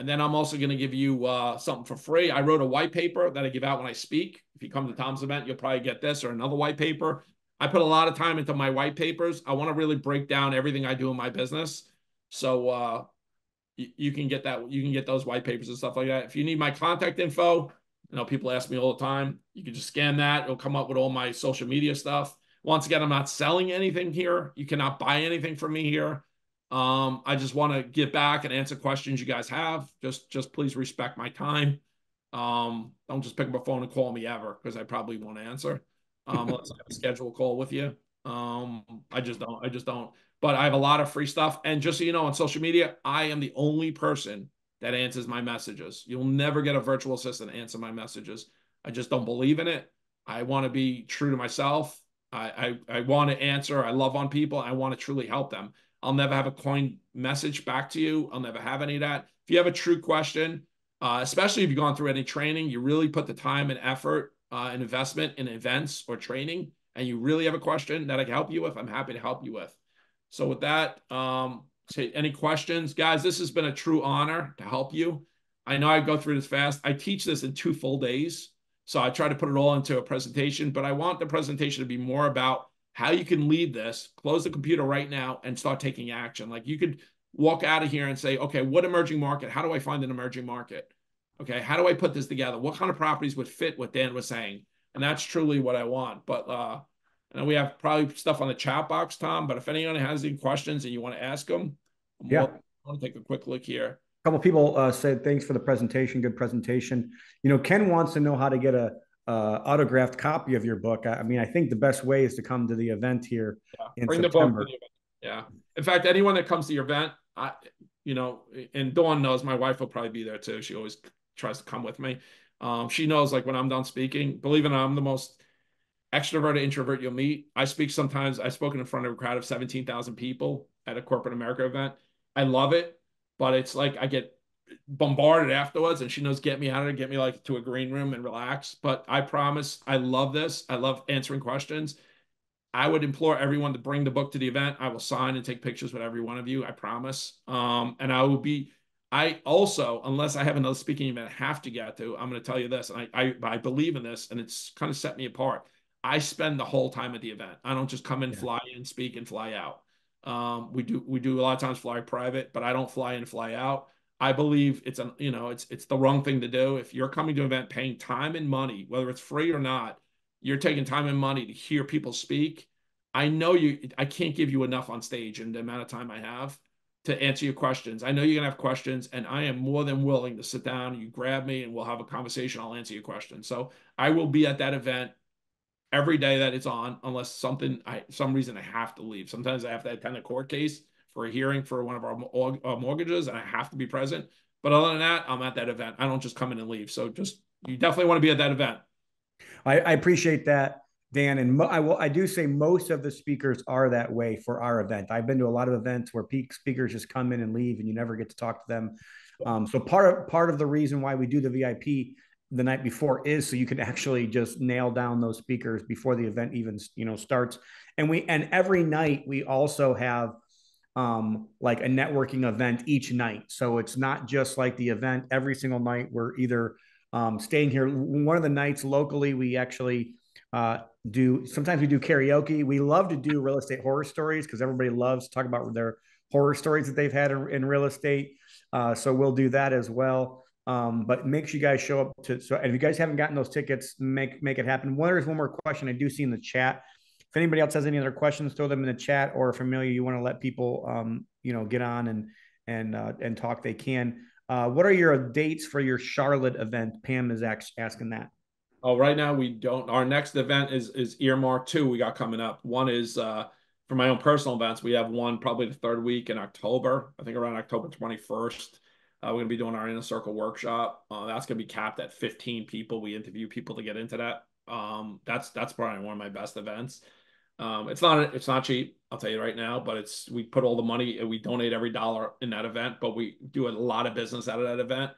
And then I'm also going to give you uh, something for free. I wrote a white paper that I give out when I speak. If you come to Tom's event, you'll probably get this or another white paper. I put a lot of time into my white papers. I want to really break down everything I do in my business. So uh, you, you can get that. You can get those white papers and stuff like that. If you need my contact info, you know, people ask me all the time. You can just scan that. It'll come up with all my social media stuff. Once again, I'm not selling anything here. You cannot buy anything from me here. Um, I just want to get back and answer questions you guys have. Just, just please respect my time. Um, don't just pick up a phone and call me ever because I probably won't answer. Um, let's schedule a call with you. Um, I just don't. I just don't. But I have a lot of free stuff. And just so you know, on social media, I am the only person that answers my messages. You'll never get a virtual assistant answer my messages. I just don't believe in it. I want to be true to myself. I, I, I want to answer. I love on people. I want to truly help them. I'll never have a coin message back to you. I'll never have any of that. If you have a true question, uh, especially if you've gone through any training, you really put the time and effort uh, and investment in events or training, and you really have a question that I can help you with, I'm happy to help you with. So with that, um, any questions, guys? This has been a true honor to help you. I know I go through this fast. I teach this in two full days, so I try to put it all into a presentation. But I want the presentation to be more about how you can lead this. Close the computer right now and start taking action. Like you could walk out of here and say, okay, what emerging market? How do I find an emerging market? Okay, how do I put this together? What kind of properties would fit what Dan was saying? And that's truly what I want. But uh, and we have probably stuff on the chat box, Tom. But if anyone has any questions and you want to ask them, yeah, I want to take a quick look here. A couple people uh, said thanks for the presentation. Good presentation. You know, Ken wants to know how to get a uh, autographed copy of your book. I, I, mean, I think the best way is to come to the event here yeah, in bring September. The book yeah. In fact, anyone that comes to your event, I, you know, and Dawn knows my wife will probably be there too. She always tries to come with me. Um, she knows like when I'm done speaking, believe it or not, I'm the most extroverted introvert you'll meet. I speak sometimes, I've spoken in front of a crowd of 17,000 people at a corporate America event. I love it, but it's like I get bombarded afterwards and she knows get me out of it, get me like to a green room and relax. But I promise I love this. I love answering questions. I would implore everyone to bring the book to the event. I will sign and take pictures with every one of you. I promise. Um, and I will be I also, unless I have another speaking event I have to get to, I'm going to tell you this, and I, I, I believe in this, and it's kind of set me apart. I spend the whole time at the event. I don't just come in, yeah. fly in, speak, and fly out. Um, we do we do a lot of times fly private, but I don't fly in, fly out. I believe it's a you know it's it's the wrong thing to do. If you're coming to an event paying time and money, whether it's free or not, you're taking time and money to hear people speak. I know you. I can't give you enough on stage in the amount of time I have to answer your questions. I know you're gonna have questions, and I am more than willing to sit down. You grab me, and we'll have a conversation. I'll answer your questions. So I will be at that event every day that it's on, unless something, I some reason I have to leave. Sometimes I have to attend a court case for a hearing for one of our uh, mortgages, and I have to be present. But other than that, I'm at that event. I don't just come in and leave. So just you definitely want to be at that event. I, I appreciate that. Dan, and mo- I will. I do say most of the speakers are that way for our event. I've been to a lot of events where peak speakers just come in and leave, and you never get to talk to them. Um, so part of part of the reason why we do the VIP the night before is so you can actually just nail down those speakers before the event even you know starts. And we and every night we also have um, like a networking event each night. So it's not just like the event every single night. We're either um, staying here. One of the nights locally, we actually uh, do sometimes we do karaoke. We love to do real estate horror stories because everybody loves to talk about their horror stories that they've had in, in real estate. Uh, so we'll do that as well. Um, but make sure you guys show up to so if you guys haven't gotten those tickets, make make it happen. One there's one more question I do see in the chat. If anybody else has any other questions, throw them in the chat, or if Amelia, you want to let people um, you know get on and and uh, and talk, they can. Uh, what are your dates for your Charlotte event? Pam is asking that. Oh, right now we don't. Our next event is is earmark two. We got coming up. One is uh for my own personal events. We have one probably the third week in October. I think around October twenty first. Uh, we're gonna be doing our inner circle workshop. Uh, that's gonna be capped at fifteen people. We interview people to get into that. Um, that's that's probably one of my best events. Um, it's not it's not cheap. I'll tell you right now, but it's we put all the money. We donate every dollar in that event, but we do a lot of business out of that event.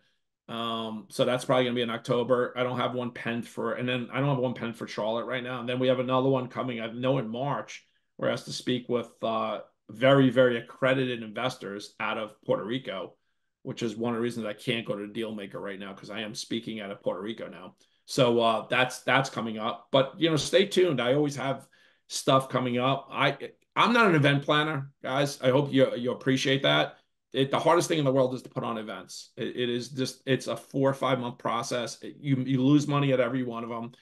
Um, so that's probably gonna be in October. I don't have one penned for, and then I don't have one penned for Charlotte right now. And then we have another one coming. I know in March we're asked to speak with uh, very very accredited investors out of Puerto Rico, which is one of the reasons I can't go to Dealmaker right now because I am speaking out of Puerto Rico now. So uh, that's that's coming up. But you know, stay tuned. I always have stuff coming up. I I'm not an event planner, guys. I hope you you appreciate that it, the hardest thing in the world is to put on events. It, it is just it's a four or five month process. You you lose money at every one of them,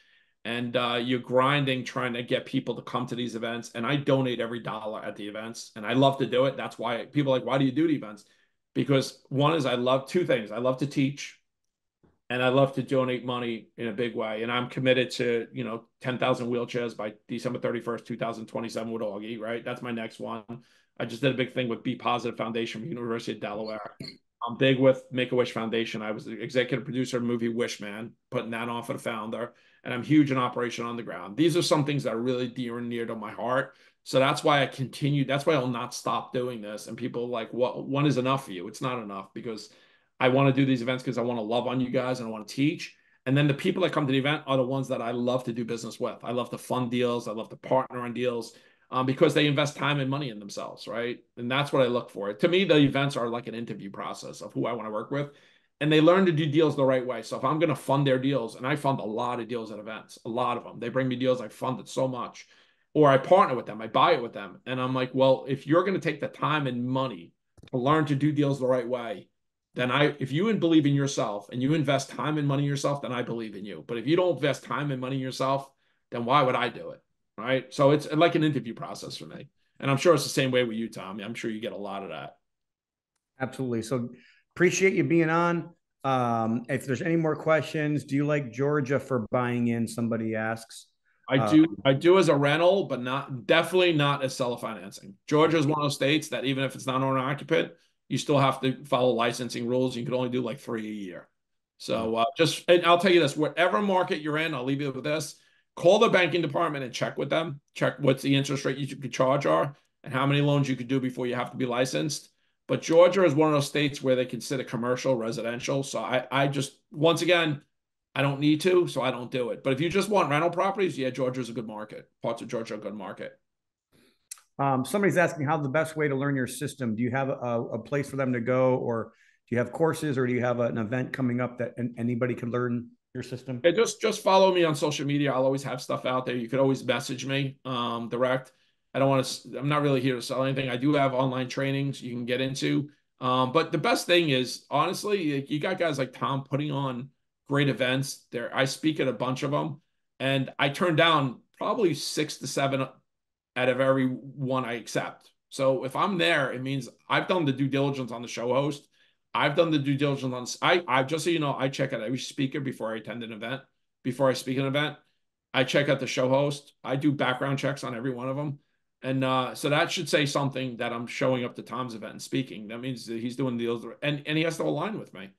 and uh, you're grinding trying to get people to come to these events. And I donate every dollar at the events, and I love to do it. That's why people like, why do you do the events? Because one is I love two things. I love to teach, and I love to donate money in a big way. And I'm committed to you know ten thousand wheelchairs by December thirty first, two thousand twenty seven with Augie. Right, that's my next one. I just did a big thing with Be Positive Foundation from University of Delaware. I'm big with Make a Wish Foundation. I was the executive producer of movie Wishman, putting that on for the founder, and I'm huge in Operation Underground. These are some things that are really dear and near to my heart. So that's why I continue. That's why I'll not stop doing this. And people like, what one is enough for you? It's not enough because I want to do these events because I want to love on you guys and I want to teach. And then the people that come to the event are the ones that I love to do business with. I love to fund deals. I love to partner on deals um, because they invest time and money in themselves, right? And that's what I look for. To me, the events are like an interview process of who I want to work with. And they learn to do deals the right way. So if I'm going to fund their deals, and I fund a lot of deals at events, a lot of them, they bring me deals I funded so much, or I partner with them, I buy it with them. And I'm like, well, if you're going to take the time and money to learn to do deals the right way, then I, if you believe in yourself and you invest time and money in yourself, then I believe in you. But if you don't invest time and money in yourself, then why would I do it? right? So it's like an interview process for me. And I'm sure it's the same way with you, Tommy. I'm sure you get a lot of that. Absolutely. So appreciate you being on. Um, if there's any more questions, do you like Georgia for buying in? Somebody asks. I uh, do. I do as a rental, but not definitely not as seller financing. Georgia is one of those states that even if it's not owner occupant, you still have to follow licensing rules. You can only do like three a year. So uh, just, and I'll tell you this: whatever market you're in, I'll leave you with this call the banking department and check with them. Check what's the interest rate you could charge are and how many loans you could do before you have to be licensed. But Georgia is one of those states where they consider commercial residential. So I, I just once again, I don't need to, so I don't do it. But if you just want rental properties, yeah, Georgia is a good market. Parts of Georgia are a good market. Um, somebody's asking how the best way to learn your system. Do you have a, a place for them to go, or do you have courses, or do you have an event coming up that anybody can learn your system? Yeah, just just follow me on social media. I'll always have stuff out there. You could always message me um, direct. I don't want to. I'm not really here to sell anything. I do have online trainings you can get into. Um, but the best thing is, honestly, you got guys like Tom putting on great events. There, I speak at a bunch of them, and I turn down probably six to seven out of every one I accept. So if I'm there, it means I've done the due diligence on the show host. I've done the due diligence on. I I just so you know, I check out every speaker before I attend an event. Before I speak an event, I check out the show host. I do background checks on every one of them, and uh, so that should say something that I'm showing up to Tom's event and speaking. That means that he's doing deals, and and he has to align with me,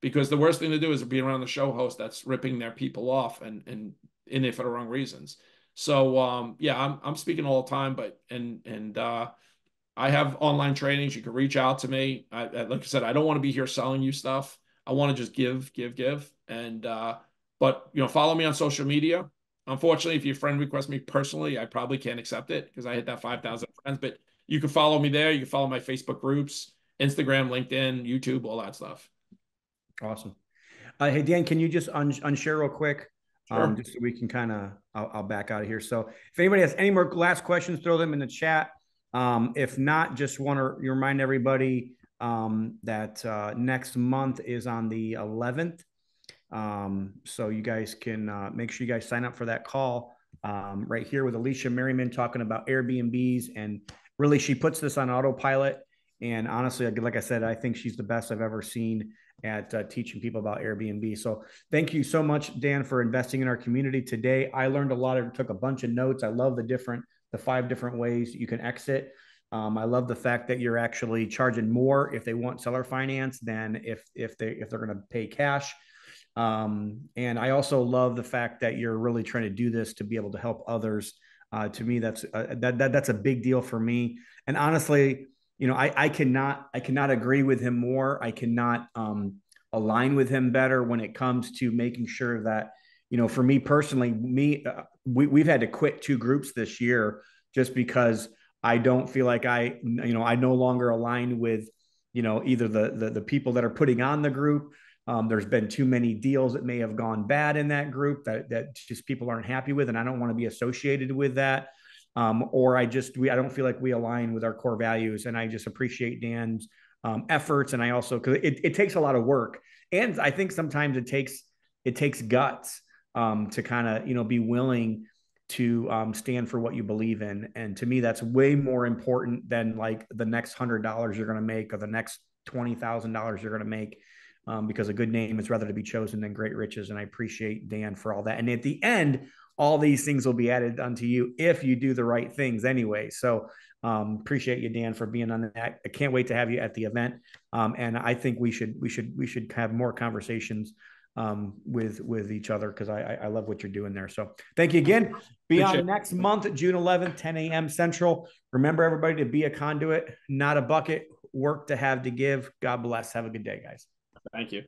because the worst thing to do is be around the show host that's ripping their people off and and in it for the wrong reasons. So um, yeah, I'm I'm speaking all the time, but and and uh, I have online trainings. You can reach out to me. I, I, like I said, I don't want to be here selling you stuff. I want to just give, give, give. And uh, but you know, follow me on social media. Unfortunately, if your friend requests me personally, I probably can't accept it because I hit that five thousand friends. But you can follow me there. You can follow my Facebook groups, Instagram, LinkedIn, YouTube, all that stuff. Awesome. Uh, hey Dan, can you just un- unshare real quick? Sure. Um, just so we can kind of, I'll, I'll back out of here. So if anybody has any more last questions, throw them in the chat. Um, if not, just want to remind everybody um, that uh, next month is on the 11th. Um, so you guys can uh, make sure you guys sign up for that call um, right here with Alicia Merriman talking about Airbnbs. And really, she puts this on autopilot. And honestly, like I said, I think she's the best I've ever seen at uh, teaching people about Airbnb. So thank you so much, Dan, for investing in our community today. I learned a lot. I took a bunch of notes. I love the different, the five different ways you can exit. Um, I love the fact that you're actually charging more if they want seller finance than if if they if they're going to pay cash. Um, and I also love the fact that you're really trying to do this to be able to help others. Uh, to me, that's uh, that, that that's a big deal for me. And honestly, you know, I, I cannot I cannot agree with him more. I cannot um, align with him better when it comes to making sure that you know, for me personally, me uh, we we've had to quit two groups this year just because I don't feel like I you know I no longer align with you know either the the, the people that are putting on the group. Um, there's been too many deals that may have gone bad in that group that that just people aren't happy with, and I don't want to be associated with that um, or I just we I don't feel like we align with our core values, and I just appreciate Dan's um, efforts, and I also because it, it takes a lot of work, and I think sometimes it takes it takes guts um, to kind of you know be willing to um, stand for what you believe in, and to me that's way more important than like the next hundred dollars you're going to make or the next twenty thousand dollars you're going to make. Um, because a good name is rather to be chosen than great riches. And I appreciate Dan for all that. And at the end, all these things will be added unto you if you do the right things anyway. So um, appreciate you, Dan, for being on that. I can't wait to have you at the event. Um, and I think we should we should we should have more conversations um, with with each other because I, I love what you're doing there. So thank you again. Be on next month, June 11th, 10 a.m. Central. Remember everybody to be a conduit, not a bucket. Work to have to give. God bless. Have a good day, guys. Thank you.